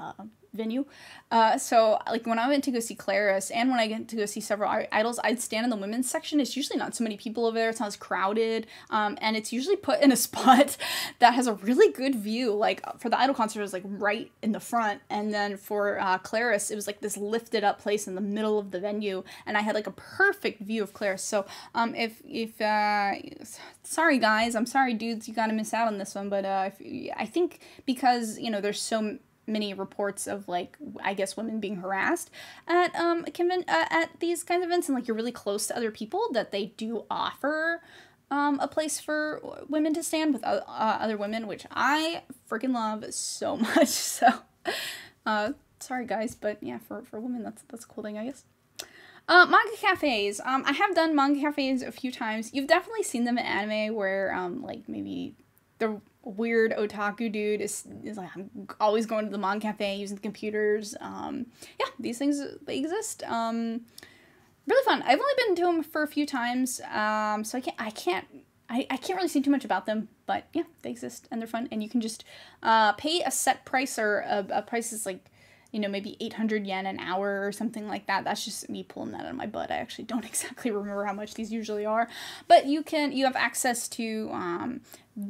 uh, venue. Uh, so like when I went to go see Claris and when I went to go see several idols, I'd stand in the women's section. It's usually not so many people over there. It's not as crowded. Um, and it's usually put in a spot that has a really good view. Like for the idol concert, it was like right in the front. And then for uh, Claris, it was like this lifted up place in the middle of the venue. And I had like a perfect view of Claris. So um, if, if, uh, sorry guys, I'm sorry dudes, you gotta miss out on this one. But uh, if, I think because, you know, there's so many reports of like I guess women being harassed at um conven- uh, at these kinds of events and like you're really close to other people that they do offer um, a place for women to stand with uh, other women, which I freaking love so much. So, uh, sorry guys, but yeah, for, for women, that's that's a cool thing, I guess. Uh, manga cafes. Um, I have done manga cafes a few times. You've definitely seen them in anime where um, like maybe the weird otaku dude is, is like I'm always going to the manga cafe using the computers. Um, yeah, these things they exist. Um, really fun. I've only been to them for a few times, um, so I can't I can't I, I can't really see too much about them, but yeah, they exist and they're fun. And you can just uh, pay a set price or a, a price is like you know, maybe 800 yen an hour or something like that. That's just me pulling that out of my butt. I actually don't exactly remember how much these usually are. But you can, you have access to um,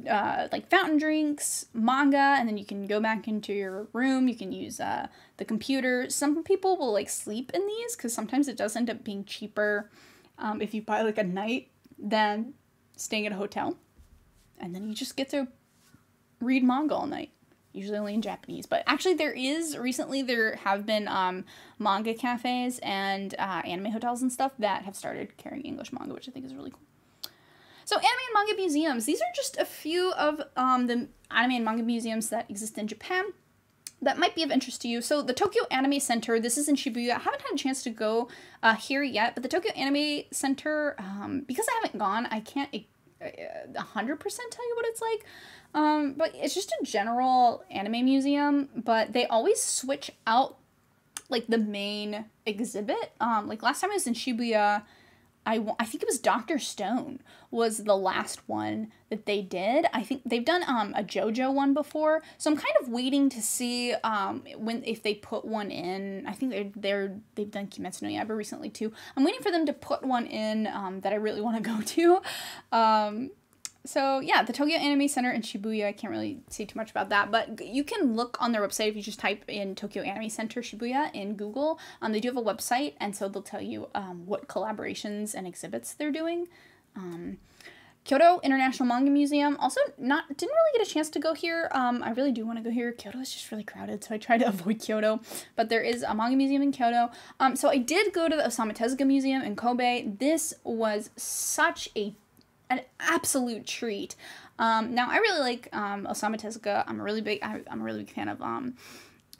uh, like fountain drinks, manga, and then you can go back into your room. You can use uh, the computer. Some people will like sleep in these because sometimes it does end up being cheaper um, if you buy like a night than staying at a hotel. And then you just get to read manga all night usually only in Japanese. But actually, there is recently there have been um, manga cafes and uh, anime hotels and stuff that have started carrying English manga, which I think is really cool. So, anime and manga museums. These are just a few of um, the anime and manga museums that exist in Japan that might be of interest to you. So, the Tokyo Anime Center, this is in Shibuya. I haven't had a chance to go uh, here yet, but the Tokyo Anime Center, um, because I haven't gone, I can't 100% uh, tell you what it's like. Um, but it's just a general anime museum, but they always switch out like the main exhibit. Um, like last time I was in Shibuya, I, I think it was Dr. Stone was the last one that they did. I think they've done um, a JoJo one before, so I'm kind of waiting to see um, when if they put one in. I think they're they're they've done Kimetsu no Yaiba recently too. I'm waiting for them to put one in um, that I really want to go to. Um, so yeah, the Tokyo Anime Center in Shibuya. I can't really say too much about that, but you can look on their website if you just type in Tokyo Anime Center Shibuya in Google. Um, they do have a website, and so they'll tell you um, what collaborations and exhibits they're doing. Um, Kyoto International Manga Museum. Also, not didn't really get a chance to go here. Um, I really do want to go here. Kyoto is just really crowded, so I try to avoid Kyoto. But there is a manga museum in Kyoto. Um, so I did go to the Osamu Tezuka Museum in Kobe. This was such a an absolute treat. Um, now I really like um, Osamu Tezuka. I'm a really big I, am a really big fan of um,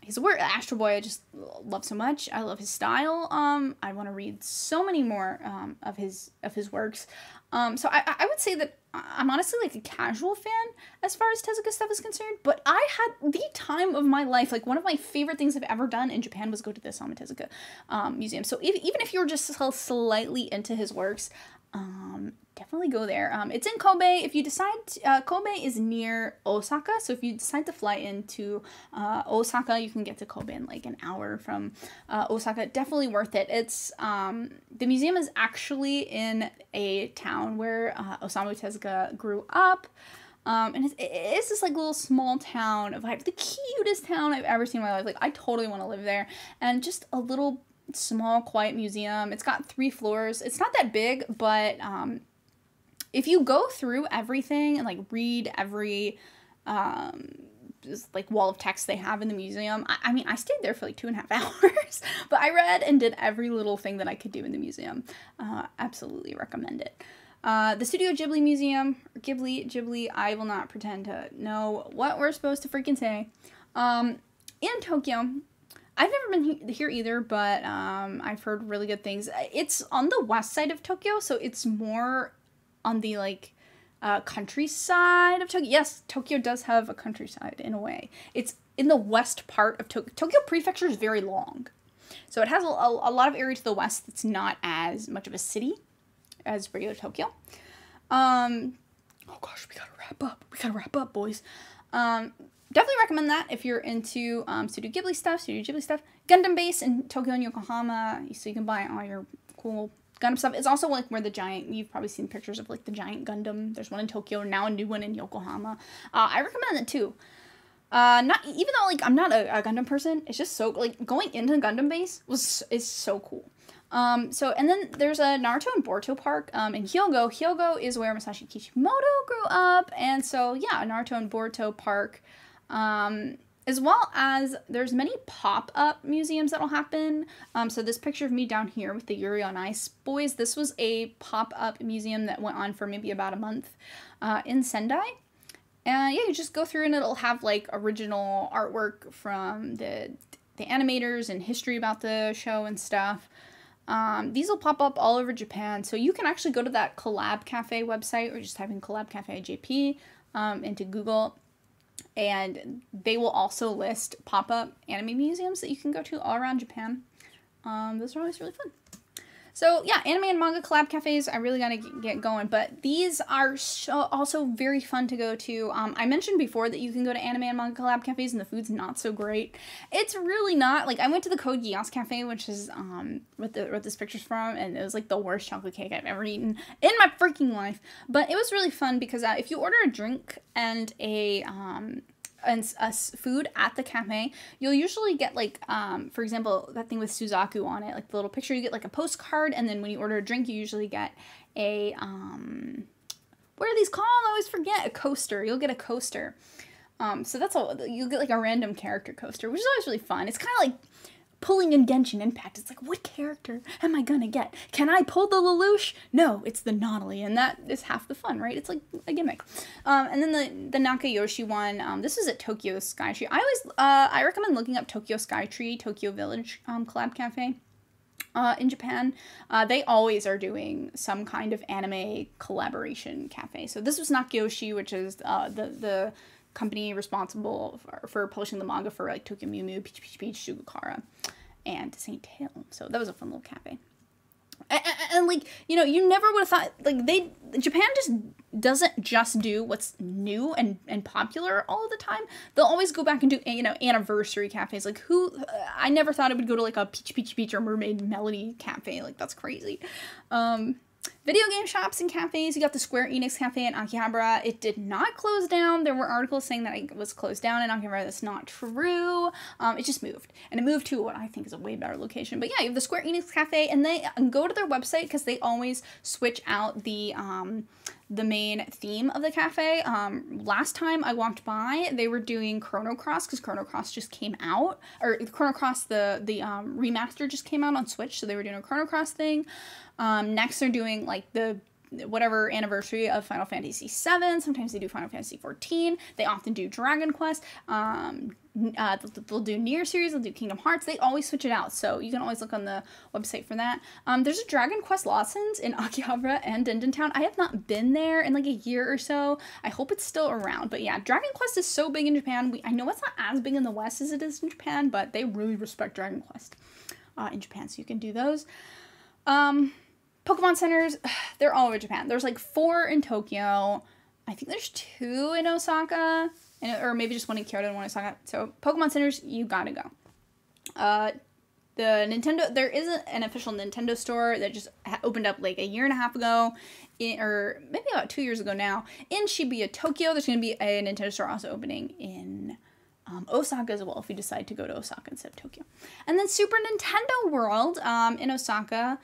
his work. Astro Boy I just love so much. I love his style. Um, I want to read so many more um, of his of his works. Um, so I, I would say that I'm honestly like a casual fan as far as Tezuka stuff is concerned, but I had the time of my life. Like one of my favorite things I've ever done in Japan was go to the Osamu Tezuka um, museum. So if, even if you're just slightly into his works, um, definitely go there. Um, it's in Kobe. If you decide, uh, Kobe is near Osaka. So if you decide to fly into uh, Osaka, you can get to Kobe in like an hour from uh, Osaka. Definitely worth it. It's um, the museum is actually in a town where uh, Osamu Tezuka grew up. Um, and it's, it's this like little small town of like the cutest town I've ever seen in my life. Like I totally want to live there. And just a little small, quiet museum. It's got three floors. It's not that big, but um, if you go through everything and like read every um, just like wall of text they have in the museum, I, I mean, I stayed there for like two and a half hours, but I read and did every little thing that I could do in the museum. Uh, absolutely recommend it. Uh, the Studio Ghibli Museum, Ghibli, Ghibli, I will not pretend to know what we're supposed to freaking say. Um, in Tokyo, I've never been here either, but um, I've heard really good things. It's on the west side of Tokyo, so it's more on the like uh, countryside of Tokyo. Yes, Tokyo does have a countryside in a way. It's in the west part of Tokyo. Tokyo Prefecture is very long, so it has a, a, a lot of area to the west that's not as much of a city as regular Tokyo. Um, oh gosh, we gotta wrap up. We gotta wrap up, boys. Um, definitely recommend that if you're into um, Studio Ghibli stuff, Studio Ghibli stuff. Gundam base in Tokyo and Yokohama, so you can buy all your cool Gundam stuff. It's also like where the giant, you've probably seen pictures of like the giant Gundam. There's one in Tokyo, now a new one in Yokohama. Uh, I recommend it too. Uh, not even though like I'm not a, a Gundam person, it's just so like going into Gundam base was is so cool. Um, so, and then there's a Naruto and Boruto park um, in Hyogo. Hyogo is where Masashi Kishimoto grew up. And so, yeah, Naruto and Boruto park. Um, as well as there's many pop-up museums that'll happen. Um, so this picture of me down here with the Yuri on Ice boys, this was a pop-up museum that went on for maybe about a month uh, in Sendai. And yeah, you just go through and it'll have like original artwork from the the animators and history about the show and stuff. Um, these will pop up all over Japan, so you can actually go to that Collab Cafe website or just type in Collab Cafe JP um, into Google, and they will also list pop up anime museums that you can go to all around Japan. Um, those are always really fun. So yeah, anime and manga collab cafes, I really gotta get going, but these are so also very fun to go to. Um, I mentioned before that you can go to anime and manga collab cafes and the food's not so great. It's really not. Like I went to the Code Geass cafe, which is um what the what this picture's from, and it was like the worst chocolate cake I've ever eaten in my freaking life. But it was really fun because uh, if you order a drink and a um and uh, food at the cafe, you'll usually get like, um, for example, that thing with Suzaku on it, like the little picture, you get like a postcard, and then when you order a drink, you usually get a, um, what are these called? I always forget. A coaster. You'll get a coaster. Um, so that's all. You'll get like a random character coaster, which is always really fun. It's kind of like pulling in Genshin Impact. It's like, what character am I gonna get? Can I pull the Lelouch? No, it's the Nunnally, and that is half the fun, right? It's like a gimmick. Um, and then the the Nakayoshi one. Um, this is at Tokyo Skytree. I always uh, I recommend looking up Tokyo Skytree, Tokyo Village um, Collab Cafe. Uh, in Japan, uh, they always are doing some kind of anime collaboration cafe. So this was Nakayoshi, which is uh, the the company responsible for, for publishing the manga for like Tokyo Mew Mew, Pichi Pichi Pitch, Sugakara, and Saint Tail. So that was a fun little cafe. and, and, and, like you know you never would have thought like they japan just doesn't just do what's new and and popular all the time they'll always go back and do you know anniversary cafes like who i never thought it would go to like a Pichi Pichi Pitch or mermaid melody cafe like that's crazy um Video game shops and cafes. You got the Square Enix Cafe in Akihabara. It did not close down. There were articles saying that it was closed down in Akihabara. That's not true. Um, it just moved. And it moved to what I think is a way better location. But yeah, you have the Square Enix Cafe. And they go to their website because they always switch out the... Um, the main theme of the cafe. Um, last time I walked by, they were doing Chrono Cross because Chrono Cross just came out, or Chrono Cross the the um, remaster just came out on Switch, so they were doing a Chrono Cross thing. Um, next, they're doing like the whatever anniversary of Final Fantasy VII. Sometimes they do Final Fantasy XIV. They often do Dragon Quest. Um, uh, they'll, do NieR series. They'll do Kingdom Hearts. They always switch it out, so you can always look on the website for that. Um, there's a Dragon Quest Lawson's in Akihabara and Denden Town. I have not been there in like a year or so. I hope it's still around. But yeah, Dragon Quest is so big in Japan. We I know it's not as big in the West as it is in Japan, but they really respect Dragon Quest uh, in Japan, so you can do those. Um, Pokemon centers, they're all over Japan. There's like four in Tokyo. I think there's two in Osaka, and, or maybe just one in Kyoto and one in Osaka. So Pokemon centers, you gotta go. Uh, the Nintendo, there isn't an official Nintendo store that just opened up like a year and a half ago, in, or maybe about two years ago now. In Shibuya, Tokyo, there's gonna be a Nintendo store also opening in um, Osaka as well if you decide to go to Osaka instead of Tokyo. And then Super Nintendo World um, in Osaka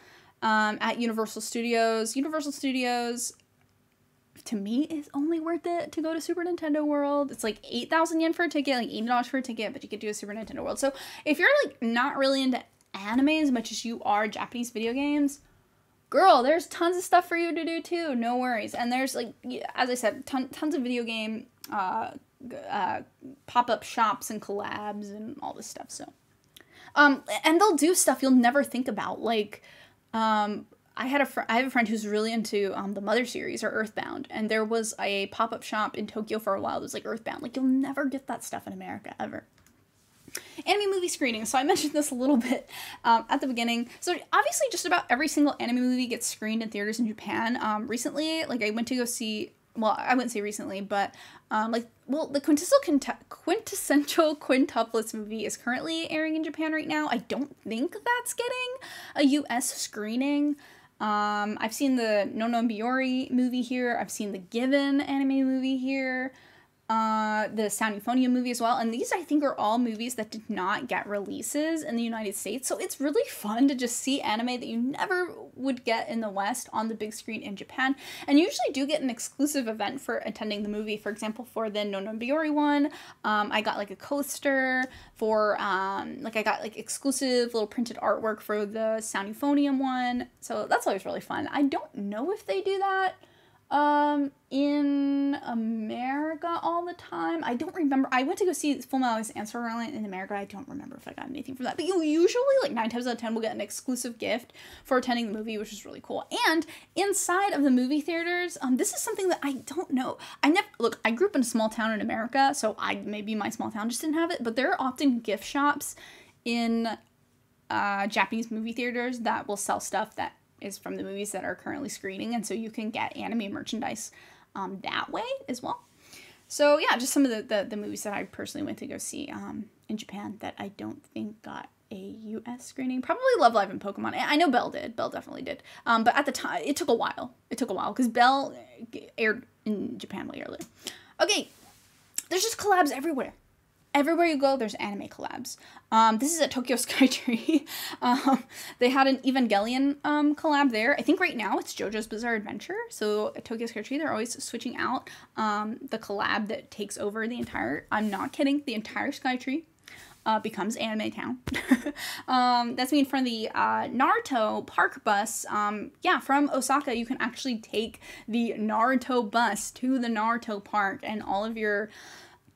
um, at Universal Studios. Universal Studios, to me, is only worth it to go to Super Nintendo World. It's like 8,000 yen for a ticket, like $80 for a ticket, but you could do a Super Nintendo World. So if you're like not really into anime as much as you are Japanese video games, girl, there's tons of stuff for you to do too. No worries. And there's like, as I said, ton, tons of video game uh, uh, pop up shops and collabs and all this stuff. So, um, and they'll do stuff you'll never think about, like um, I had a fr- I have a friend who's really into um, the Mother series or Earthbound, and there was a pop up shop in Tokyo for a while that was like Earthbound. Like you'll never get that stuff in America ever. Anime movie screenings. So I mentioned this a little bit um, at the beginning. So obviously, just about every single anime movie gets screened in theaters in Japan. Um, recently, like I went to go see well, I wouldn't say recently, but um, like, well, the quintessential quintessential quintuplets movie is currently airing in Japan right now. I don't think that's getting a U.S. screening. Um, I've seen the Non Non Biyori movie here. I've seen the Given anime movie here uh, the Sound Euphonium movie as well. And these, I think, are all movies that did not get releases in the United States. So it's really fun to just see anime that you never would get in the West on the big screen in Japan. And usually do get an exclusive event for attending the movie. For example, for the Non Non Biyori one, um, I got like a coaster for, um, like, I got like exclusive little printed artwork for the Sound Euphonium one. So that's always really fun. I don't know if they do that um in America all the time. I don't remember. I went to go see Full Metal Answer Rally in America. I don't remember if I got anything from that. But you usually like nine times out of ten will get an exclusive gift for attending the movie, which is really cool. And inside of the movie theaters, um, this is something that I don't know. I never look. I grew up in a small town in America, so I maybe my small town just didn't have it. But there are often gift shops in uh, Japanese movie theaters that will sell stuff that is from the movies that are currently screening, and so you can get anime merchandise um, that way as well. So yeah, just some of the, the, the, movies that I personally went to go see um, in Japan that I don't think got a U.S. screening. Probably Love Live and Pokemon. I know Bell did. Bell definitely did. Um, but at the time, it took a while. It took a while because Bell aired in Japan way earlier. Okay, there's just collabs everywhere everywhere you go, there's anime collabs. Um, this is at Tokyo Skytree. um, they had an Evangelion um, collab there. I think right now it's JoJo's Bizarre Adventure. So at Tokyo Skytree, they're always switching out um, the collab that takes over the entire, I'm not kidding, the entire Skytree. Uh, becomes Anime Town. um, that's me in front of the uh, Naruto park bus. Um, yeah, from Osaka, you can actually take the Naruto bus to the Naruto park, and all of your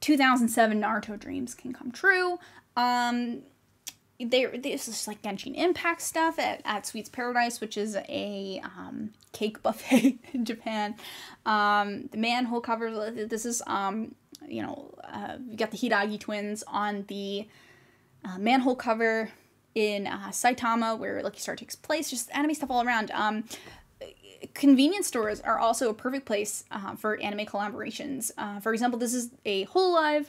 2007 Naruto dreams can come true. Um, they this is like Genshin Impact stuff at, at Sweets Paradise, which is a um, cake buffet in Japan. Um, the manhole cover. This is um, you know, uh, you got the Hiiragi twins on the uh, manhole cover. in uh, Saitama, where Lucky Star takes place, just anime stuff all around. Um, convenience stores are also a perfect place uh, for anime collaborations. Uh, for example, this is a Hololive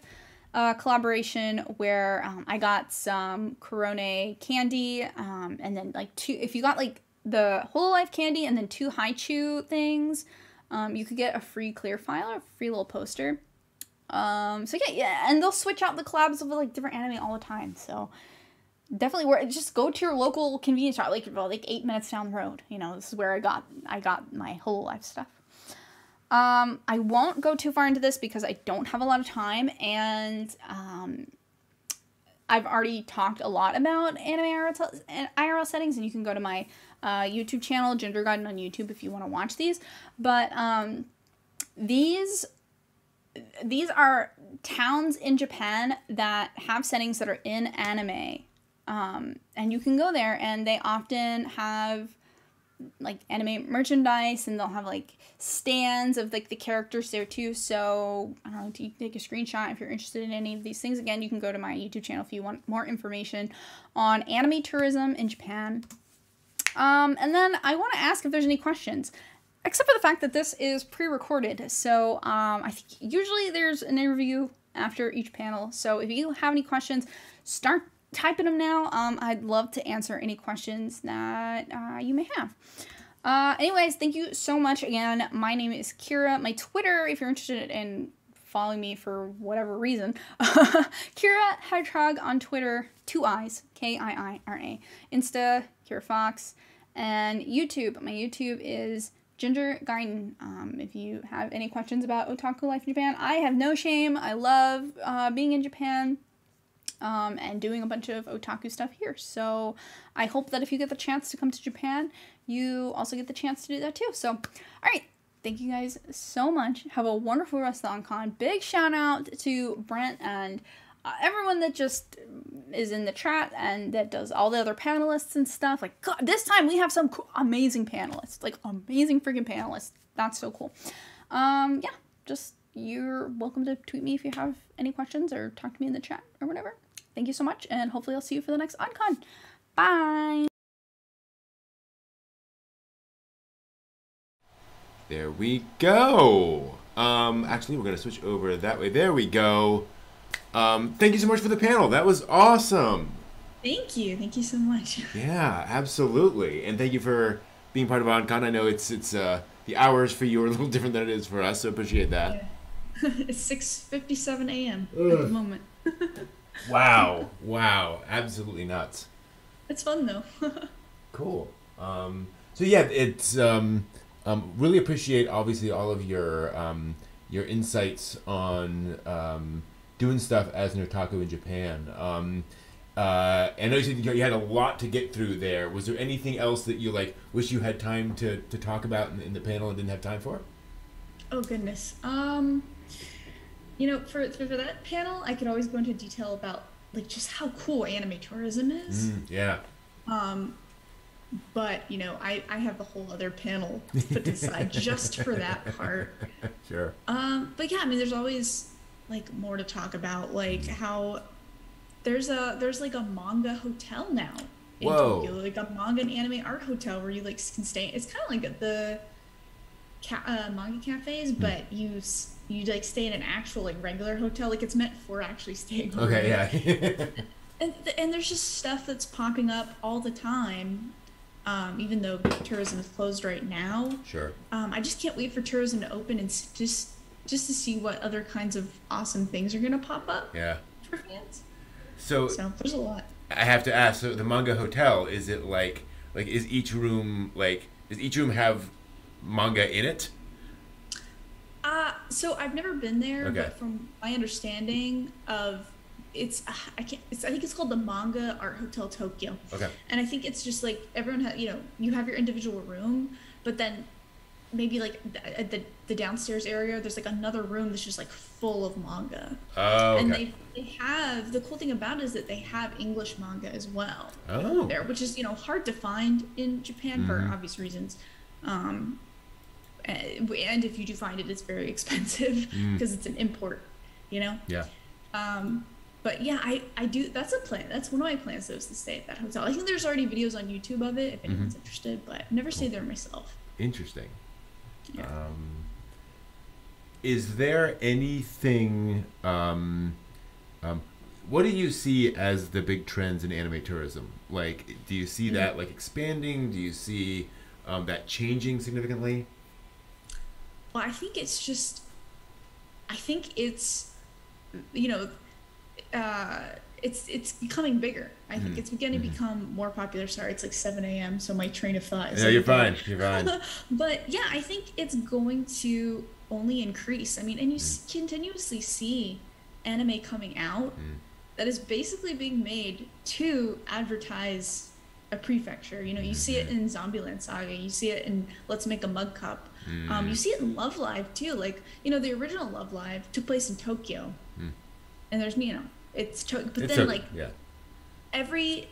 uh, collaboration where um, I got some Corona candy, um, and then like two. If you got like the Hololive candy and then two Hi-Chew things, um, you could get a free clear file, a free little poster. Um, so yeah, yeah, and they'll switch out the collabs of like different anime all the time. So definitely where just go to your local convenience shop like like eight minutes down the road you know this is where i got i got my Hololive stuff. Um i won't go too far into this because i don't have a lot of time and um i've already talked a lot about anime IRL, IRL settings and you can go to my uh, youtube channel Ginger Garden on youtube if you want to watch these. But um these these are towns in japan that have settings that are in anime um, and you can go there, and they often have like anime merchandise, and they'll have like stands of like the characters there too. So I don't know, take a screenshot if you're interested in any of these things. Again, you can go to my YouTube channel if you want more information on anime tourism in Japan. Um, and then I want to ask if there's any questions except for the fact that this is pre-recorded so um, i think usually there's an interview after each panel so if you have any questions start typing them now. Um, I'd love to answer any questions that uh, you may have. Uh, anyways, thank you so much again. My name is Kiira. My Twitter, if you're interested in following me for whatever reason, Kiira Hedgehog on Twitter, two eyes, K I I R A. Insta, Kiira Fox, and YouTube. My YouTube is Ginger Gaiden. Um, if you have any questions about otaku life in Japan, I have no shame. I love uh, being in Japan um, and doing a bunch of otaku stuff here. So I hope that if you get the chance to come to Japan, you also get the chance to do that too. So, all right. Thank you guys so much. Have a wonderful rest of the OnCon. Big shout out to Brent and uh, everyone that just is in the chat and that does all the other panelists and stuff. Like, God, this time we have some amazing panelists, like amazing freaking panelists. That's so cool. Um, yeah, just you're welcome to tweet me if you have any questions or talk to me in the chat or whatever. Thank you so much, and hopefully I'll see you for the next OnCon. Bye! There we go. Um, actually, we're going to switch over that way. There we go. Um, thank you so much for the panel. That was awesome. Thank you. Thank you so much. Yeah, absolutely. And thank you for being part of OnCon. I know it's it's uh, the hours for you are a little different than it is for us, so appreciate that. Yeah. it's 6:57 a.m. at the moment. Wow, wow, absolutely nuts. It's fun though. cool. Um, so yeah, it's um, um, really appreciate obviously all of your um, your insights on um, doing stuff as an otaku in Japan. Um, uh, I know you said you had a lot to get through there. Was there anything else that you like wish you had time to, to talk about in, in the panel and didn't have time for? Oh goodness. Um, you know, for, for, for that panel, I could always go into detail about like just how cool anime tourism is. Mm, yeah. Um, but you know, I I have a whole other panel put aside just for that part. Sure. Um, but yeah, I mean, there's always like more to talk about, like how there's a there's like a manga hotel now in Whoa. Tokyo, like a manga and anime art hotel where you like can stay. It's kind of like the ca- uh, manga cafes, Hmm. but you you like stay in an actual like regular hotel. Like it's meant for actually staying. Okay, overnight. yeah. And th- and there's just stuff that's popping up all the time. Um, even though tourism is closed right now, sure. um, I just can't wait for tourism to open and s- just just to see what other kinds of awesome things are gonna pop up Yeah. for fans. So So there's a lot. I have to ask. So the manga hotel is it like like is each room like does each room have manga in it? Uh, so I've never been there, Okay. but from my understanding of it's uh, I can't it's, I think it's called the Manga Art Hotel Tokyo. Okay. And I think it's just like everyone has you know you have your individual room, but then maybe like th- at the the downstairs area there's like another room that's just like full of manga. Oh, And they they have the cool thing about it is that they have English manga as well Oh. there, which is you know hard to find in Japan for Mhm. obvious reasons. Um, and and if you do find it, it's very expensive Mm. because it's an import, you know. Yeah. Um, but yeah, I I do. That's a plan. That's one of my plans. Though, is to stay at that hotel. I think there's already videos on YouTube of it if anyone's interested, but I've never stayed there myself. Interesting. Yeah. Um, is there anything? Um, um, what do you see as the big trends in anime tourism? Like, do you see that like expanding? Do you see um, that changing significantly? Well, I think it's just, I think it's, you know, uh, it's it's becoming bigger. I think Mhm. it's going to become more popular. Sorry, it's like 7 a.m., so my train of thought is. Yeah, you're fine. You're fine. but yeah, I think it's going to only increase. I mean, and you s continuously see anime coming out Mm. that is basically being made to advertise a prefecture. You know, you see it Mm-hmm. in Zombieland Saga, you see it in Let's Make a Mug Cup. Um, Mm. you see it in Love Live too. Like, you know, the original Love Live took place in Tokyo, Mm. and there's you know, it's to- but It's then a- like yeah. every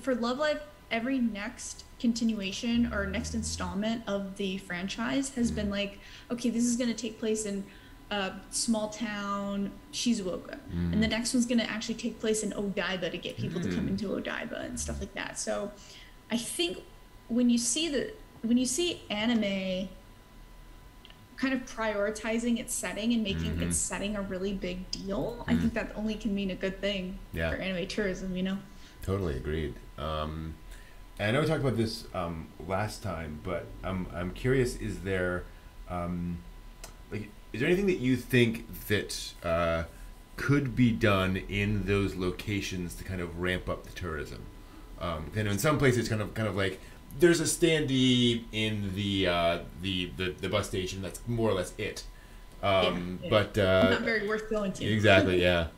for Love Live, every next continuation or next installment of the franchise has been like, okay, this is going to take place in a small town Shizuoka, and the next one's going to actually take place in Odaiba to get people to come into Odaiba and stuff like that. So, I think when you see the when you see anime kind of prioritizing its setting and making Mhm. its setting a really big deal, I think that only can mean a good thing Yeah. for anime tourism, you know? Totally agreed. Um, and I know we talked about this um, last time, but I'm I'm curious: is there um, like is there anything that you think that uh, could be done in those locations to kind of ramp up the tourism? Um, kind of in some places, kind of kind of like there's a standee in the uh, the, the the bus station. That's more or less it. Um, Yeah, yeah. But Not uh, very worth going to. exactly, yeah.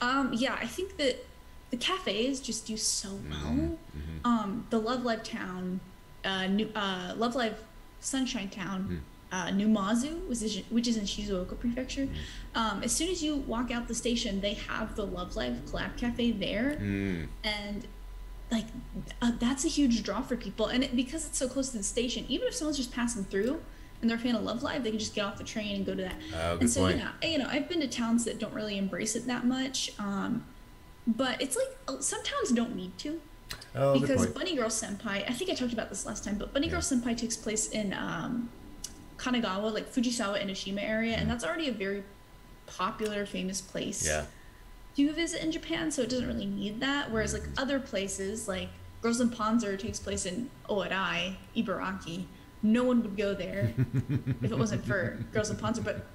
Um, yeah, I think that the cafes just do so well. Mm-hmm. Um, the Love Live Town, uh, new, uh, Love Live Sunshine Town, Hmm. Uh, Numazu, which is, which is in Shizuoka Prefecture. Um, as soon as you walk out the station, they have the Love Live Collab Cafe there. Mm, and like uh, that's a huge draw for people and it, because it's so close to the station even if someone's just passing through and they're a fan of love live they can just get off the train and go to that Oh, good and so point. you know, you know i've been to towns that don't really embrace it that much um, but it's like some towns don't need to oh, because bunny girl senpai i think i talked about this last time but bunny girl senpai takes place in um, kanagawa like fujisawa enoshima area and mm-hmm. that's already a very popular famous place Mm. Yeah. do visit in Japan, so it doesn't really need that. Whereas like mm-hmm. other places, like Girls und Panzer takes place in Oarai, Ibaraki. No one would go there if it wasn't for Girls und Panzer. But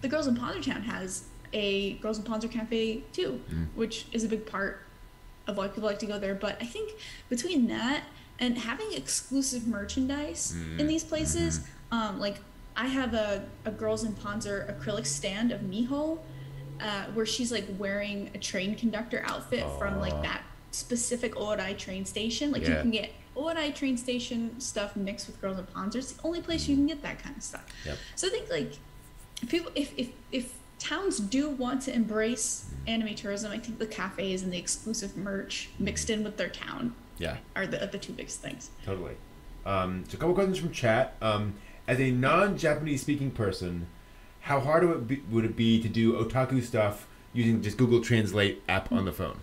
the Girls und Panzer town has a Girls und Panzer cafe too, mm. which is a big part of why people like to go there. But I think between that and having exclusive merchandise mm. in these places, mm-hmm. Um, like I have a, a Girls und Panzer acrylic stand of Miho, uh, where she's like wearing a train conductor outfit from like that specific Oarai train station. Like you can get Oarai train station stuff mixed with Girls und Panzer. It's the only place you can get that kind of stuff. Yep. So I think like if people if if if towns do want to embrace anime tourism, I think the cafes and the exclusive merch mixed in with their town Yeah. are the the two biggest things. Totally. Um, so a couple questions from chat. Um, as a non-Japanese speaking person, how hard would it, be, would it be to do otaku stuff using just Google Translate app on the phone?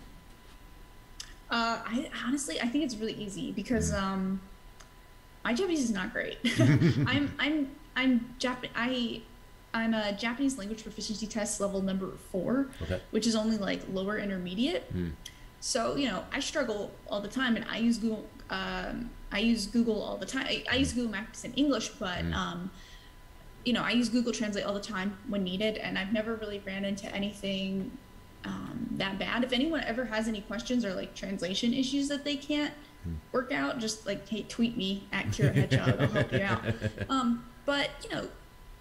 Uh, I honestly, I think it's really easy because um, my Japanese is not great. I'm I'm I'm Jap I I'm a Japanese language proficiency test level number four, Okay. which is only like lower intermediate. Hmm. So you know, I struggle all the time, and I use Google. Um, I use Google all the time. I, I use Google Maps in English, but Hmm. um, you know, I use Google Translate all the time when needed, and I've never really ran into anything um, that bad. If anyone ever has any questions or like translation issues that they can't work out, just like hey, tweet me at Kiira Hedgehog. I'll help you out. Um, but you know,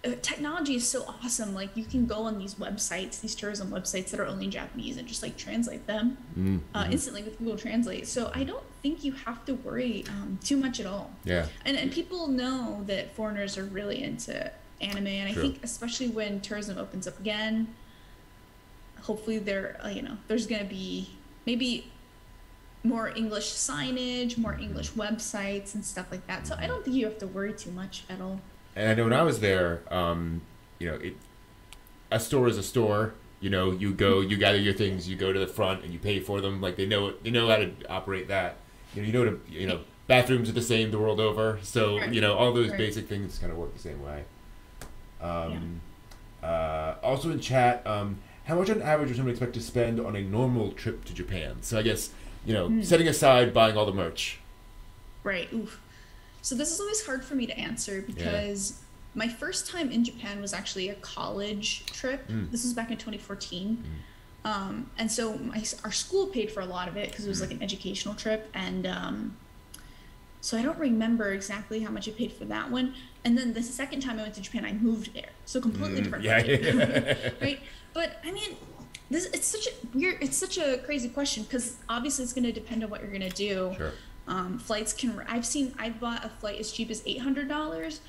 technology is so awesome. Like you can go on these websites, these tourism websites that are only in Japanese, and just like translate them Mm, uh, instantly with Google Translate. So I don't think you have to worry um, too much at all. Yeah. And, and people know that foreigners are really into anime, and I think especially when tourism opens up again, hopefully there, uh, you know, there's gonna be maybe more English signage, more English websites, and stuff like that. So I don't think you have to worry too much at all. And I know when I was there, um, you know, it, a store is a store. You know, you go, you gather your things, you go to the front, and you pay for them. Like they know, they know how to operate that. You know, you know, to, you know, bathrooms are the same the world over. So you know, all those Right. basic things kind of work the same way. Um, uh, also in chat, um, how much on average would someone expect to spend on a normal trip to Japan? So I guess you know, Hmm. setting aside buying all the merch. Right. Oof. So this is always hard for me to answer because my first time in Japan was actually a college trip. Mm. This was back in 2014. Um, and so my, our school paid for a lot of it because it was like an educational trip. And um, so I don't remember exactly how much I paid for that one. And then the second time I went to Japan, I moved there. So completely Mm, different. yeah, yeah. right? But I mean, this it's such a weird, it's such a crazy question because obviously it's going to depend on what you're going to do. Sure. Um, flights can. I've seen. I bought a flight as cheap as eight hundred dollars,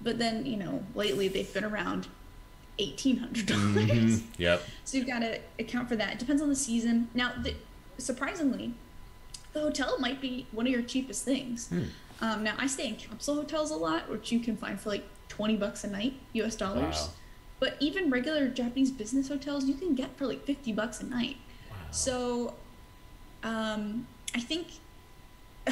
but then you know lately they've been around eighteen hundred dollars. Mhm. Yep. So you've got to account for that. It depends on the season. Now, the, surprisingly, the hotel might be one of your cheapest things. Hmm. Um, now I stay in capsule hotels a lot, which you can find for like twenty bucks a night, U.S. dollars. Wow. But even regular Japanese business hotels, you can get for like fifty bucks a night. So, um, I think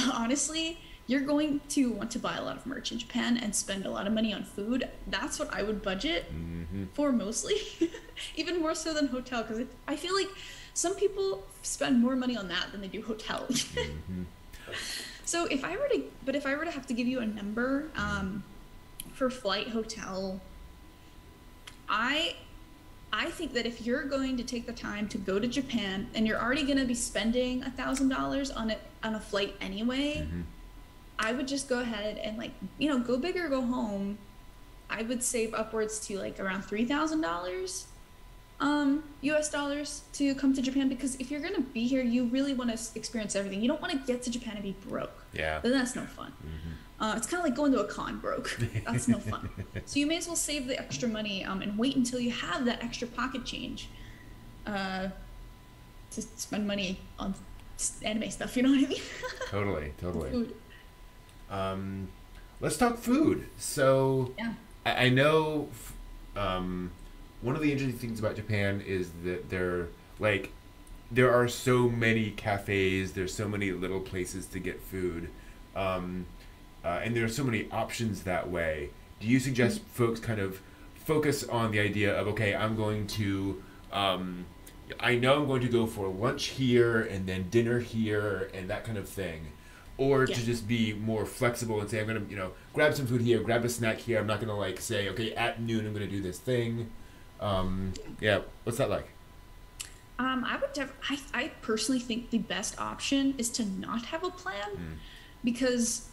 honestly, you're going to want to buy a lot of merch in Japan and spend a lot of money on food. That's what I would budget Mm-hmm. for mostly, even more so than hotel because I feel like some people spend more money on that than they do hotel. Mm-hmm. so if I were to, but if I were to have to give you a number um, for flight, hotel, I I think that if you're going to take the time to go to Japan and you're already going to be spending a thousand dollars on it on a flight anyway, I would just go ahead and like you know go big or go home. I would save upwards to like around three thousand dollars, um, U.S. dollars to come to Japan because if you're gonna be here, you really want to experience everything. You don't want to get to Japan and be broke. Yeah. Then that's no fun. Uh, it's kind of like going to a con broke. That's no fun. so you may as well save the extra money um, and wait until you have that extra pocket change uh, to spend money on anime stuff. You know what I mean? Totally. Totally. Food. Um, let's talk food. So Yeah. I, I know f- um, one of the interesting things about Japan is that they're like there are so many cafes. There's so many little places to get food, um, uh, and there are so many options that way. Do you suggest folks kind of focus on the idea of okay, I'm going to um, I know I'm going to go for lunch here and then dinner here and that kind of thing. Or Yeah. to just be more flexible and say, I'm going to, you know, grab some food here, grab a snack here. I'm not going to like say, okay, at noon I'm going to do this thing. Um, yeah, what's that like? Um, I would def- I, I personally think the best option is to not have a plan because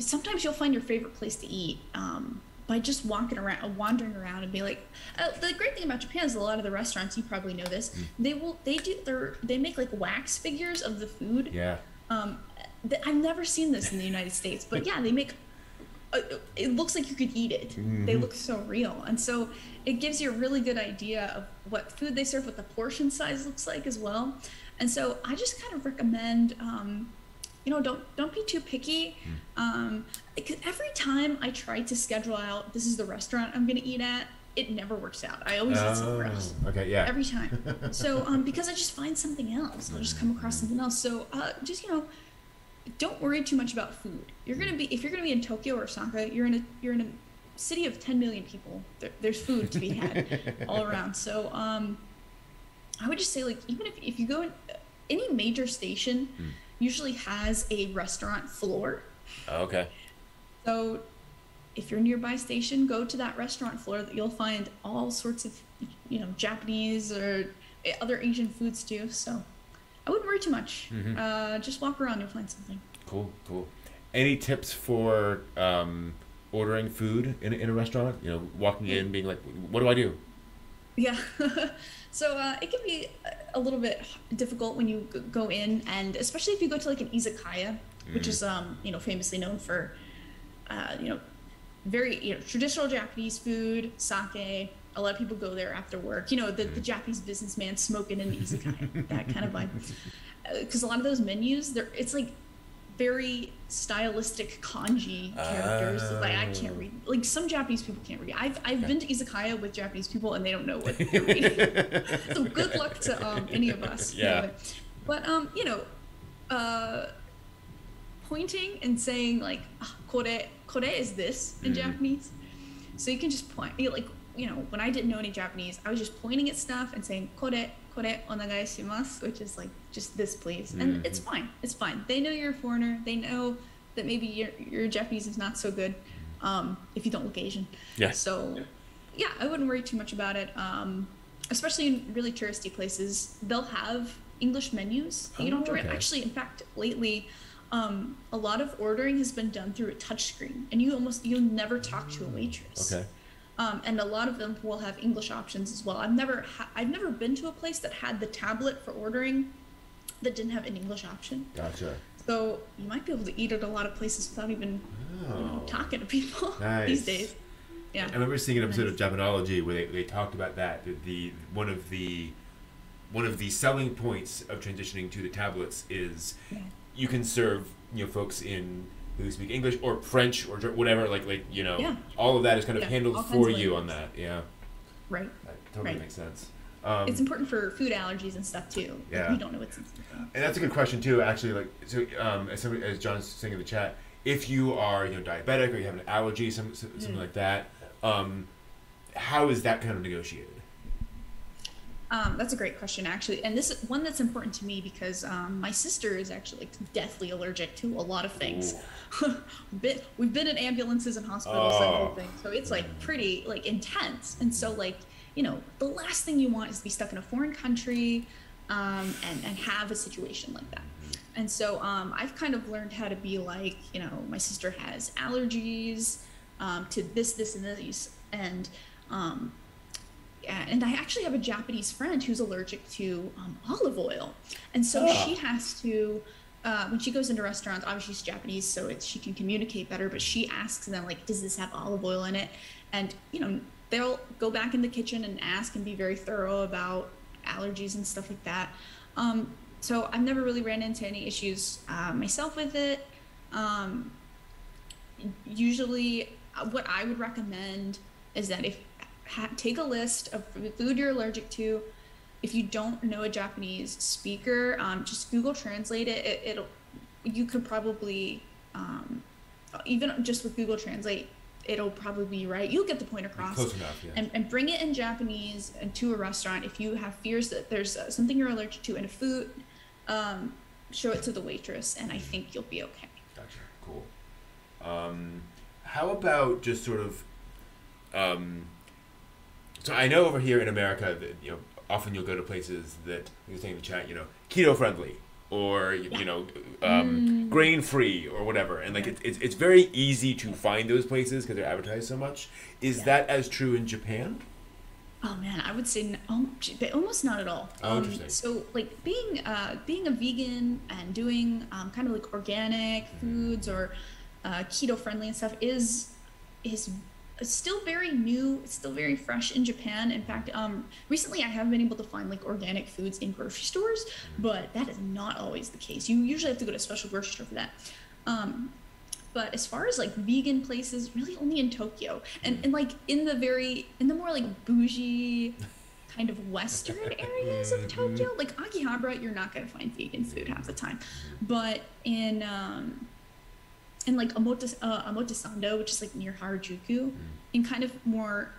sometimes you'll find your favorite place to eat um, by just walking around, wandering around, and be like. Uh, the great thing about Japan is a lot of the restaurants. You probably know this. They will. They do. They they make like wax figures of the food. Yeah. Um, th- I've never seen this in the United States, but yeah, they make. Uh, it looks like you could eat it. They Mhm. look so real, and so it gives you a really good idea of what food they serve, what the portion size looks like as well. And so I just kind of recommend, um, you know, don't don't be too picky. Um, because every time I try to schedule out, this is the restaurant I'm gonna eat at. It never works out. I always eat somewhere else Oh, okay, yeah. every time. So um, because I just find something else, I'll just come across something else. So uh, just you know, don't worry too much about food. You're gonna be if you're gonna be in Tokyo or Osaka, you're in a you're in a city of 10 million people. There, there's food to be had all around. So um, I would just say like even if if you go in any major station, usually has a restaurant floor. okay. So if you're nearby station, go to that restaurant floor. that You'll find all sorts of, you know, Japanese or other Asian foods too. So I wouldn't worry too much. Mhm. Uh, just walk around, you'll find something. Cool, cool. Any tips for um, ordering food in, in a restaurant? You know, walking in, being like, what do I do? Yeah. so uh, it can be a- little bit difficult when you go in, and especially if you go to like an izakaya, which is um, you know famously known for, uh, you know, very you know traditional Japanese food, sake. A lot of people go there after work. You know, the, the Japanese businessman smoking in the izakaya, that kind of vibe. Because a lot of those menus, they're it's like very stylistic kanji characters. that, Like I can't read. Like some Japanese people can't read. I've I've been to izakaya with Japanese people and they don't know what they're reading. so good luck to um, any of us. Yeah. Anyway. But um, you know, uh, pointing and saying like ah, kore kore is this in Japanese. So you can just point you know, like you know when I didn't know any Japanese, I was just pointing at stuff and saying kore which is like just this please, and it's fine. It's fine. They know you're a foreigner. They know that maybe your your Japanese is not so good um, if you don't look Asian. Yeah. So yeah, I wouldn't worry too much about it. Um, especially in really touristy places, they'll have English menus. that you don't have to Oh, okay. Actually, in fact, lately, um, a lot of ordering has been done through a touchscreen, and you almost you'll never talk to a waitress. Okay. Um, and a lot of them will have English options as well. I've never ha- I've never been to a place that had the tablet for ordering that didn't have an English option. Gotcha. So you might be able to eat at a lot of places without even you know, Oh. talking to people Nice. these days. Yeah. I remember seeing an episode of Japanology where they, they talked about that. that The one of the one of the selling points of transitioning to the tablets is Yeah. you can serve you know folks in who speak English or French or whatever like like you know Yeah. all of that is kind of Yeah, handled for you on that. Yeah, Right. that totally Right. makes sense. Um, It's important for food allergies and stuff too. Like, Yeah. We don't know what's. And that's a good question too. Actually, like so, um, as, somebody, as John's saying in the chat, if you are you know diabetic or you have an allergy, some, some- something Mm. like that, um, how is that kind of negotiated? Um, that's a great question, actually, and this is one that's important to me because um, my sister is actually like deathly allergic to a lot of things. We've been in ambulances and hospitals and Oh. whole thing, so it's like pretty like intense. And so like you know, the last thing you want is to be stuck in a foreign country um, and and have a situation like that. And so um, I've kind of learned how to be like, you know, my sister has allergies um, to this, this, and this, and um, and I actually have a Japanese friend who's allergic to um, olive oil, and so Ah. she has to. Uh, when she goes into restaurants, obviously she's Japanese, so it's, she can communicate better. But she asks them like, "Does this have olive oil in it?" And you know, they'll go back in the kitchen and ask and be very thorough about allergies and stuff like that. Um, so I've never really ran into any issues uh, myself with it. Um, usually, uh, what I would recommend is that if ha- take a list of food you're allergic to. If you don't know a Japanese speaker, um, just Google Translate it. it it'll you could probably um, even just with Google Translate, it'll probably be right. You'll get the point across Close enough, yeah. and, and bring it in Japanese and to a restaurant. If you have fears that there's uh, something you're allergic to in a food, um, show it to the waitress, and I think you'll be okay. Gotcha. Cool. Um, how about just sort of, um, so I know over here in America that you know often you'll go to places that you're saying in the chat, you know, keto friendly or you, you know, um, grain free or whatever, and like Right. it's, it's it's very easy to find those places because they're advertised so much. Is Yeah. that as true in Japan? Oh man, I would say n- gee, but almost not at all. Oh, um. So like being uh, being a vegan and doing um, kind of like organic foods or uh, keto friendly and stuff is is still very new. It's still very fresh in Japan. In fact, um, recently I have been able to find like organic foods in grocery stores, but that is not always the case. You usually have to go to a special grocery store for that. Um, but as far as like vegan places, really only in Tokyo, and and like in the very in the more like bougie kind of western areas of Tokyo, like Akihabara, you're not gonna find vegan food half the time, but in um, in like Omota, uh, Omotesando, which is like near Harajuku, in kind of more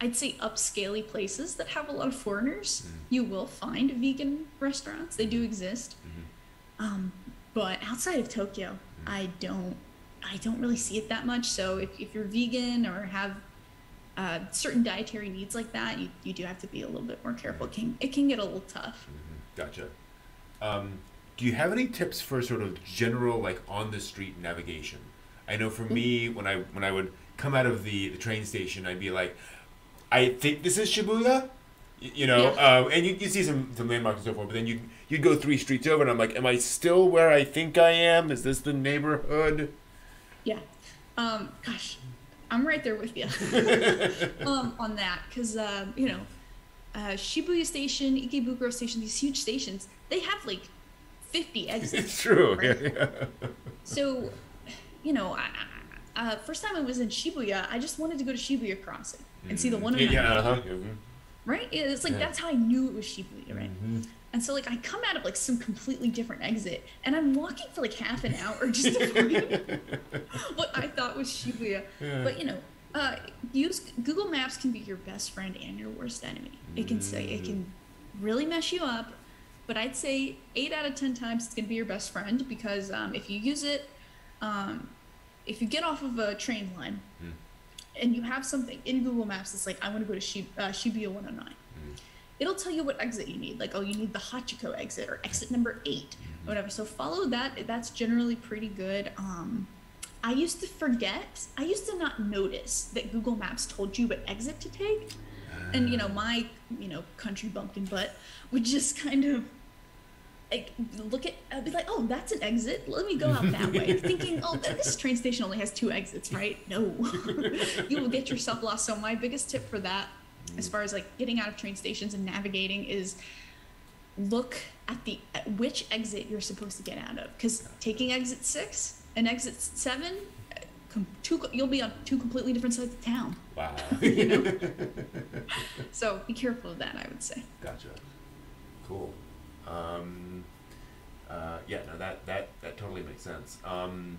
I'd say upscale places that have a lot of foreigners, you will find vegan restaurants. They do exist. Um, but outside of Tokyo, I don't I don't really see it that much. So if, if you're vegan or have uh, certain dietary needs like that, you, you do have to be a little bit more careful. It can, it can get a little tough. Gotcha. Um, do you have any tips for sort of general like on the street navigation? I know for me when I when I would come out of the, the train station, I'd be like, I think this is Shibuya, you know, Yeah. uh, and you you see some some landmarks and so forth, but then you you'd go three streets over, and I'm like, am I still where I think I am? Is this the neighborhood? Yeah. Um, gosh, I'm right there with you um, on that because um, you know, uh, Shibuya Station, Ikebukuro Station, these huge stations, they have like 50 exits. It's true. Right. Yeah, yeah. So, you know, I, uh, first time I was in Shibuya, I just wanted to go to Shibuya Crossing and see the one. Yeah, yeah, uh-huh. Right? Yeah, It's like Yeah. that's how I knew it was Shibuya, right? And so like I come out of like some completely different exit, and I'm walking for like half an hour just to find what I thought was Shibuya. Yeah. But you know, uh, use Google Maps can be your best friend and your worst enemy. It can say it can really mess you up, but I'd say eight out of ten times it's gonna be your best friend because um, if you use it, um, if you get off of a train line and you have something in Google Maps that's like, I want to go to Shib- uh, Shibuya 109, it'll tell you what exit you need. Like, oh, you need the Hachiko exit or exit number 8 or whatever. So follow that. That's generally pretty good. Um, I used to forget, I used to not notice that Google Maps told you what exit to take. And, you know, my, you know, country bumpkin butt would just kind of like look at I'd be like, oh, that's an exit. Let me go out that way. Thinking, oh, th- this train station only has two exits, right? No, you will get yourself lost. So my biggest tip for that, as far as like getting out of train stations and navigating, is look at the at which exit you're supposed to get out of. Because taking exit six and exit seven, two you'll be on two completely different sides of town. Wow. So be careful of that. I would say. Gotcha. Cool. Um, uh, yeah, no, that, that, that totally makes sense. Um,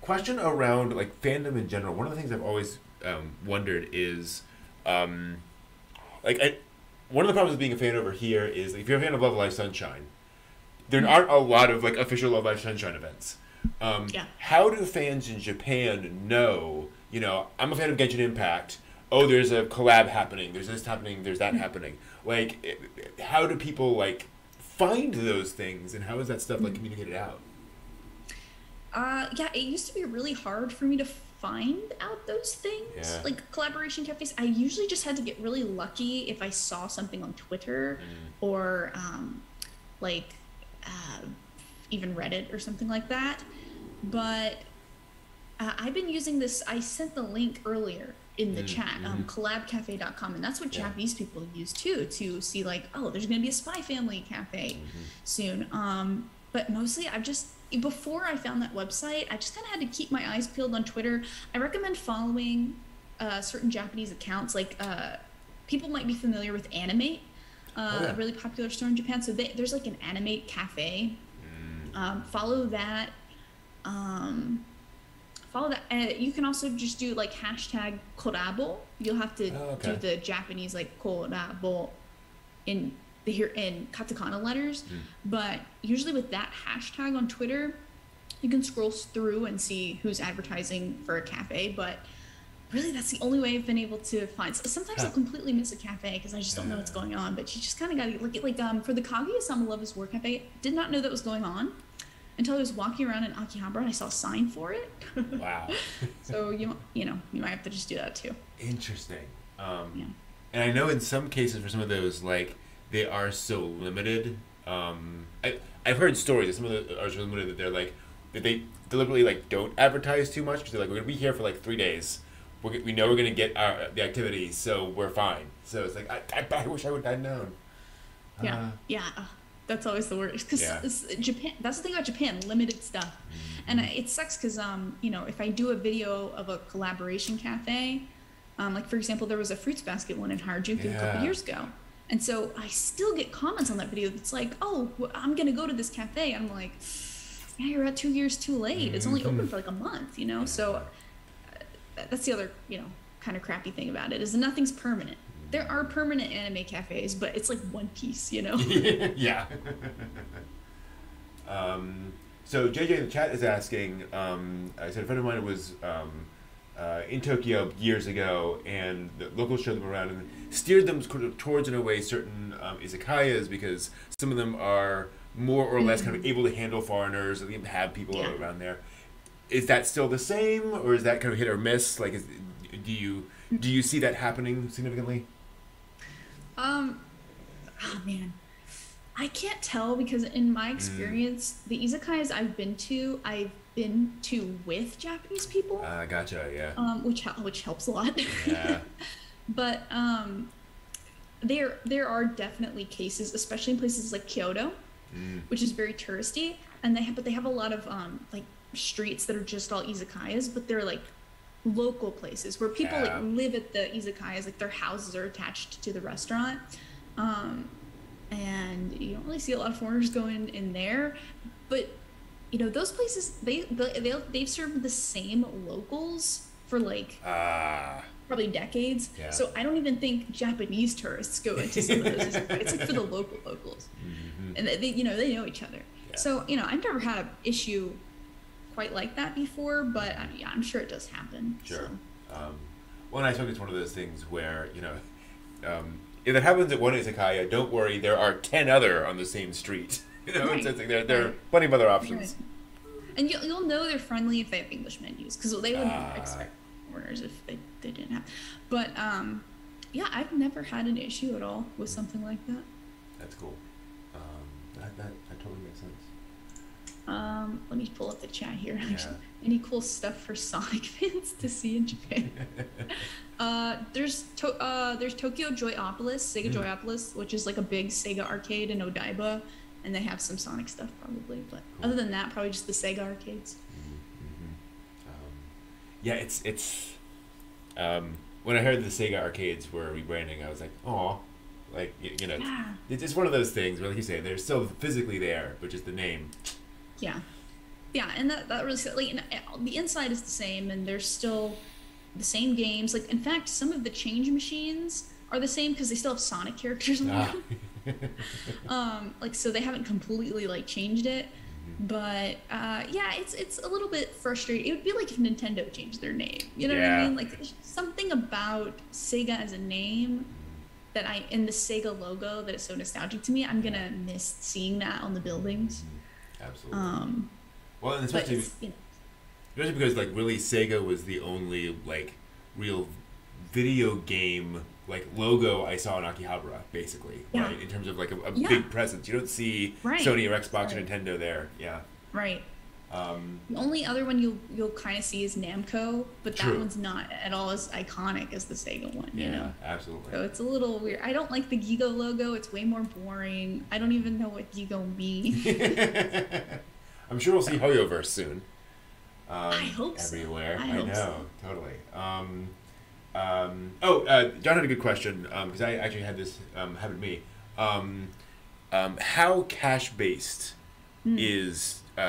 question around like fandom in general. One of the things I've always um, wondered is, um, like, I, one of the problems with being a fan over here is like, if you're a fan of Love Live Sunshine, there aren't a lot of like official Love Live Sunshine events. Um, Yeah. How do fans in Japan know? You know, I'm a fan of Genshin Impact. Oh, there's a collab happening. There's this happening. There's that happening. Like, it- how do people like find those things, and how is that stuff like communicated out? Uh, yeah, it used to be really hard for me to find out those things, Yeah. like collaboration cafes. I usually just had to get really lucky if I saw something on Twitter or um, like uh, even Reddit or something like that. But uh, I've been using this. I sent the link earlier in the chat, um, collabcafe.com, and that's what Yeah. Japanese people use too to see like, oh, there's going to be a Spy Family cafe soon. Um, but mostly, I've just before I found that website, I just kind of had to keep my eyes peeled on Twitter. I recommend following uh, certain Japanese accounts, like uh, people might be familiar with Animate, uh, Oh, yeah. a really popular store in Japan. So they, there's like an Animate cafe. Um, follow that. Um, follow that. Uh, you can also just do like hashtag korabo. You'll have to Oh, okay. do the Japanese like korabo in the here in katakana letters. Hmm. But usually with that hashtag on Twitter, you can scroll through and see who's advertising for a cafe. But really, that's the only way I've been able to find. So sometimes Huh. I'll completely miss a cafe because I just don't know what's going on. But you just kind of got to look at like um for the Kaguya-sama Love Is War cafe. Did not know that was going on until I was walking around in Akihabara and I saw a sign for it. Wow. so you you know you might have to just do that too. Interesting. Um, Yeah. And I know in some cases for some of those, like they are so limited. Um, I I've heard stories that some of the are so limited that they're like that they deliberately like don't advertise too much because they're like we're gonna be here for like three days. We're, we know we're gonna get our the activity, so we're fine. So it's like I, I, I wish I would have known. Yeah, Uh, yeah. uh, That's always the worst because Yeah. Japan. That's the thing about Japan, limited stuff, and Mm-hmm. I- it sucks because um you know if I do a video of a collaboration cafe, um like for example there was a fruits basket one in Harajuku a couple years ago, and so I still get comments on that video that's like oh I'm gonna go to this cafe I'm like yeah you're at two years too late it's only Mm-hmm. open for like a month you know so uh, that's the other you know kind of crappy thing about it is nothing's permanent. There are permanent anime cafes, but it's like one piece, you know. yeah. um, so JJ in the chat is asking. Um, I said a friend of mine was um, uh, in Tokyo years ago, and the locals showed them around and steered them towards in a way certain um, izakayas because some of them are more or less kind of able to handle foreigners and have people Yeah. around there. Is that still the same, or is that kind of hit or miss? Like, is, do you do you see that happening significantly? Um, oh man, I can't tell because in my Mm. experience, the izakayas I've been to, I've been to with Japanese people, Uh, gotcha. Yeah. um, which which helps a lot. Yeah. but um, there there are definitely cases, especially in places like Kyoto, Mm. which is very touristy. And they have, but they have a lot of um, like streets that are just all izakayas, but they're like local places where people Yeah. like live at the izakayas, like their houses are attached to the restaurant. Um, and you don't really see a lot of foreigners going in there, but you know those places they they they've served the same locals for like Ah. probably decades. Yeah. So I don't even think Japanese tourists go into some of those. it's like for the local locals, and they, you know they know each other. Mm-hmm. Yeah. So you know I've never had an issue quite like that before, but uh, yeah, I'm sure it does happen. Sure. So. Um, well, and I think it's one of those things where you know, um, if it happens at one izakaya, don't worry, there are ten other on the same street. You know, Right. it's like there, there are plenty of other options. Right. And you'll, you'll know they're friendly if they have English menus because they wouldn't Ah. expect foreigners if they, they didn't have. But um, yeah, I've never had an issue at all with something like that. That's cool. Um, that, that, that totally makes. Um, let me pull up the chat here. Yeah. Any cool stuff for Sonic fans to see in Japan? uh, there's to- uh, there's Tokyo Joypolis, Sega Mhm. Joypolis, which is like a big Sega arcade in Odaiba, and they have some Sonic stuff probably. But Cool. other than that, probably just the Sega arcades. Mm-hmm. Um, yeah, it's it's. Um, when I heard the Sega arcades were rebranding, I was like, oh, like you, you know, Yeah. it's just one of those things where, like you say, they're still physically there, but just the name. Yeah, yeah, and that that really like and, uh, the inside is the same, and there's still the same games. Like in fact, some of the change machines are the same because they still have Sonic characters on Ah. them. um, like so they haven't completely like changed it. But uh, yeah, it's it's a little bit frustrating. It would be like if Nintendo changed their name. You know what I mean? Like something about Sega as a name that I in the Sega logo that is so nostalgic to me. I'm gonna miss seeing that on the buildings. Absolutely. Um, well, and especially you know, especially because like really Sega was the only like real video game like logo I saw in Akihabara, basically, Yeah. right? In terms of like a, a Yeah. big presence, you don't see Right. Sony or Xbox or Nintendo there. Yeah. right. Um, The only other one you'll you'll kind of see is Namco, but that one's not at all as iconic as the Sega one. You yeah, know. absolutely. So it's a little weird. I don't like the Gigo logo. It's way more boring. I don't even know what Gigo means. I'm sure we'll see Hoyoverse soon. Um, I hope so. everywhere. I I, hope know, so. totally. Um, um, oh, uh, John had a good question because I actually had this um, happen to me. Um, um, how cash based Hmm. is uh,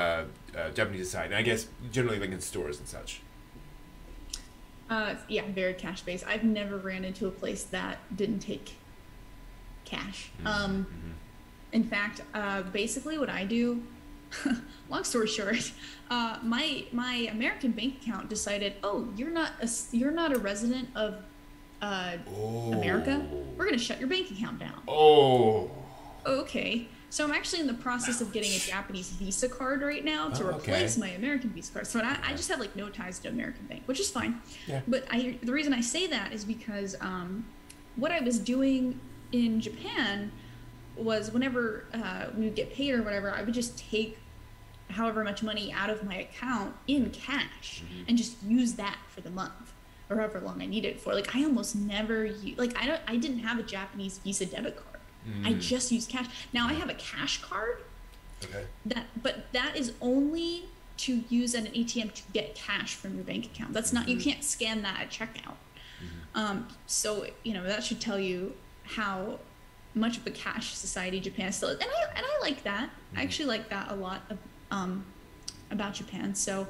uh, Japanese society? And I guess generally like in stores and such. Uh, yeah, very cash based. I've never ran into a place that didn't take cash. Um, in fact, uh, basically what I do, long story short, uh, my my American bank account decided, oh, you're not a you're not a resident of uh, Oh. America. We're gonna shut your bank account down. Oh. Okay. So I'm actually in the process of getting a Japanese Visa card right now to Oh, okay. replace my American Visa card. So I, I just have like no ties to American Bank, which is fine. Yeah. But I the reason I say that is because um, what I was doing in Japan was whenever uh, we would get paid or whatever, I would just take however much money out of my account in cash and just use that for the month or however long I needed it for. Like I almost never use, like I don't I didn't have a Japanese Visa debit card. I Mm. just use cash. Now I have a cash card Okay. that but that is only to use at an ATM to get cash from your bank account. That's not you can't scan that at checkout. Um, so you know that should tell you how much of a cash society Japan still is, and I and I like that. I actually like that a lot of, um, about Japan. So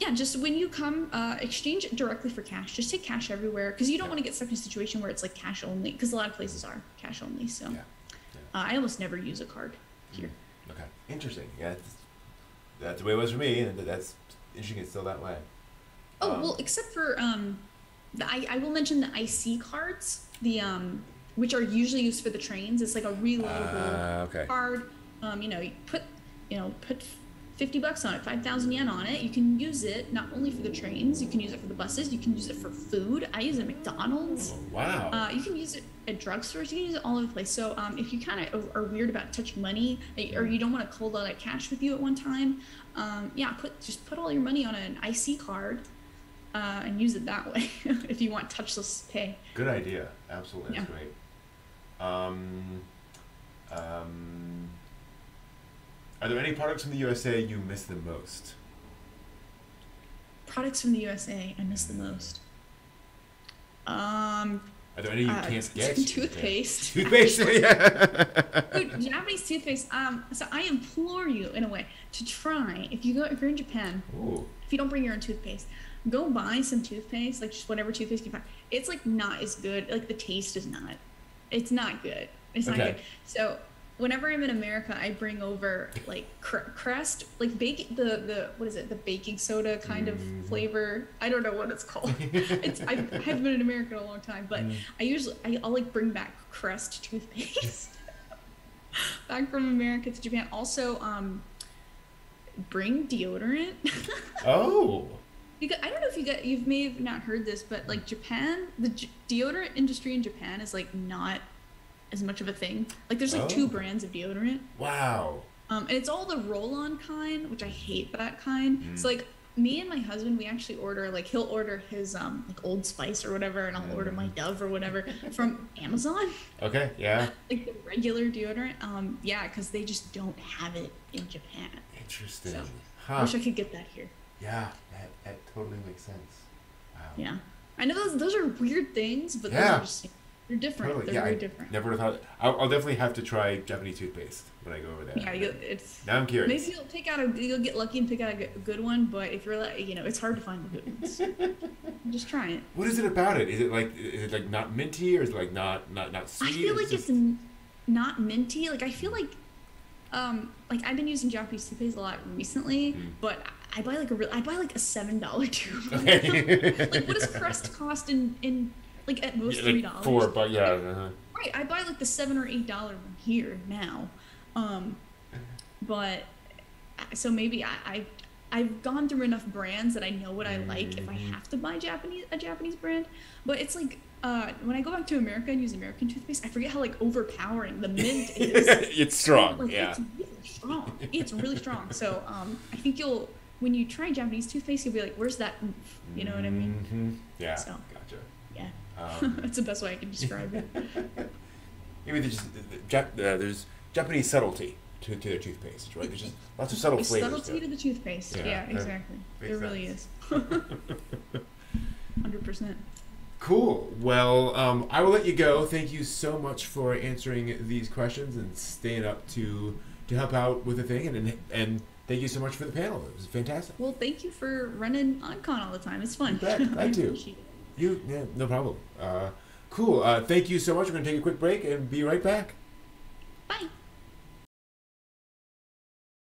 yeah, just when you come, uh, exchange directly for cash. Just take cash everywhere because you don't Yeah. want to get stuck in a situation where it's like cash only. Because a lot of places are cash only. So Yeah. uh, I almost never use a card here. Okay. Interesting. Yeah. That's, that's the way it was for me, and that's interesting. It's still that way. Oh Um, well, except for um, the, I I will mention the IC cards, the um, which are usually used for the trains. It's like a reloadable Uh, okay. card. Um, you know, you put you know put fifty bucks on it, five thousand yen on it. You can use it not only for the trains, you can use it for the buses. You can use it for food. I use it at McDonald's. Oh, wow. Uh, you can use it at drugstores. You can use it all over the place. So um, if you kind of are weird about touching money, or you don't want to hold a lot of cash with you at one time, um, yeah, put just put all your money on an IC card uh, and use it that way if you want touchless pay. Good idea. Absolutely. That's Yeah. great. Um, um, Are there any products from the USA you miss the most? Products from the USA I miss the most. Um, Are there any you uh, can't get? toothpaste. Toothpaste. yeah. Dude, Japanese toothpaste. Um, so I implore you in a way to try if you go if you're in Japan, Ooh. if you don't bring your own toothpaste, go buy some toothpaste, like just whatever toothpaste you find. It's like not as good. Like the taste is not. It's not good. It's not Okay. good. So whenever I'm in America, I bring over like cr- Crest, like bake the the what is it? The baking soda kind of Mhm. flavor. I don't know what it's called. it's I haven't been in America in a long time, but I usually I, I'll like bring back Crest toothpaste back from America to Japan. Also, um, bring deodorant. Oh. Because I don't know if you got you've may have not heard this, but like Japan, the j- deodorant industry in Japan is like not as much of a thing. Like there's like Oh. two brands of deodorant, Wow. um, and it's all the roll-on kind, which I hate that kind. Mm. So like me and my husband, we actually order like he'll order his um like Old Spice or whatever, and I'll order my Mm. Dove or whatever from Amazon, Okay. Yeah. like the regular deodorant. Um, yeah, because they just don't have it in Japan. Interesting. So, Huh. Wish I could get that here. Yeah. That, that totally makes sense. Wow. Yeah, I know those those are weird things, but those Yeah. are just they're different. Totally. They're yeah. very I different. never would have thought. I'll, I'll definitely have to try Japanese toothpaste when I go over there. Yeah, you, it's Now I'm curious. maybe you'll pick out a you'll get lucky and pick out a good, one, but if you're like you know, it's hard to find the good ones. Just try it. What is it about it? Is it like is it like not minty or is it like not not not I feel like just- it's not minty. Like I feel like, um, like I've been using Japanese toothpaste a lot recently, Mm. but I buy like a real I buy like a seven dollar tube. Like what does Crest cost in in like at most Yeah, three like dollars? four, but yeah. Uh-huh. Right, I buy like the seven or eight dollar one here now, um, but so maybe I, I I've gone through enough brands that I know what I like if I Mhm. have to buy Japanese a Japanese brand. But it's like uh, when I go back to America and use American toothpaste, I forget how like overpowering the mint is. it's strong. Like, yeah. It's really strong. It's really strong. So um, I think you'll when you try Japanese toothpaste, you'll be like, "Where's that?" oomph?" You know what I mean? Mhm. Yeah. So. Um, that's the best way I can describe it. maybe there's just, Jap- uh, there's Japanese subtlety to, to their toothpaste, right? There's just lots of subtle There's flavors. subtlety to the toothpaste. Yeah, Yeah, exactly. There really is. Hundred percent. Cool. Well, um, I will let you go. Thank you so much for answering these questions and staying up to to help out with the thing, and and, and thank you so much for the panel. It was fantastic. Well, thank you for running OnCon all the time. It's fun. I I do. You, yeah, no problem. Uh, cool. Uh, thank you so much. We're gonna take a quick break and be right back. Bye.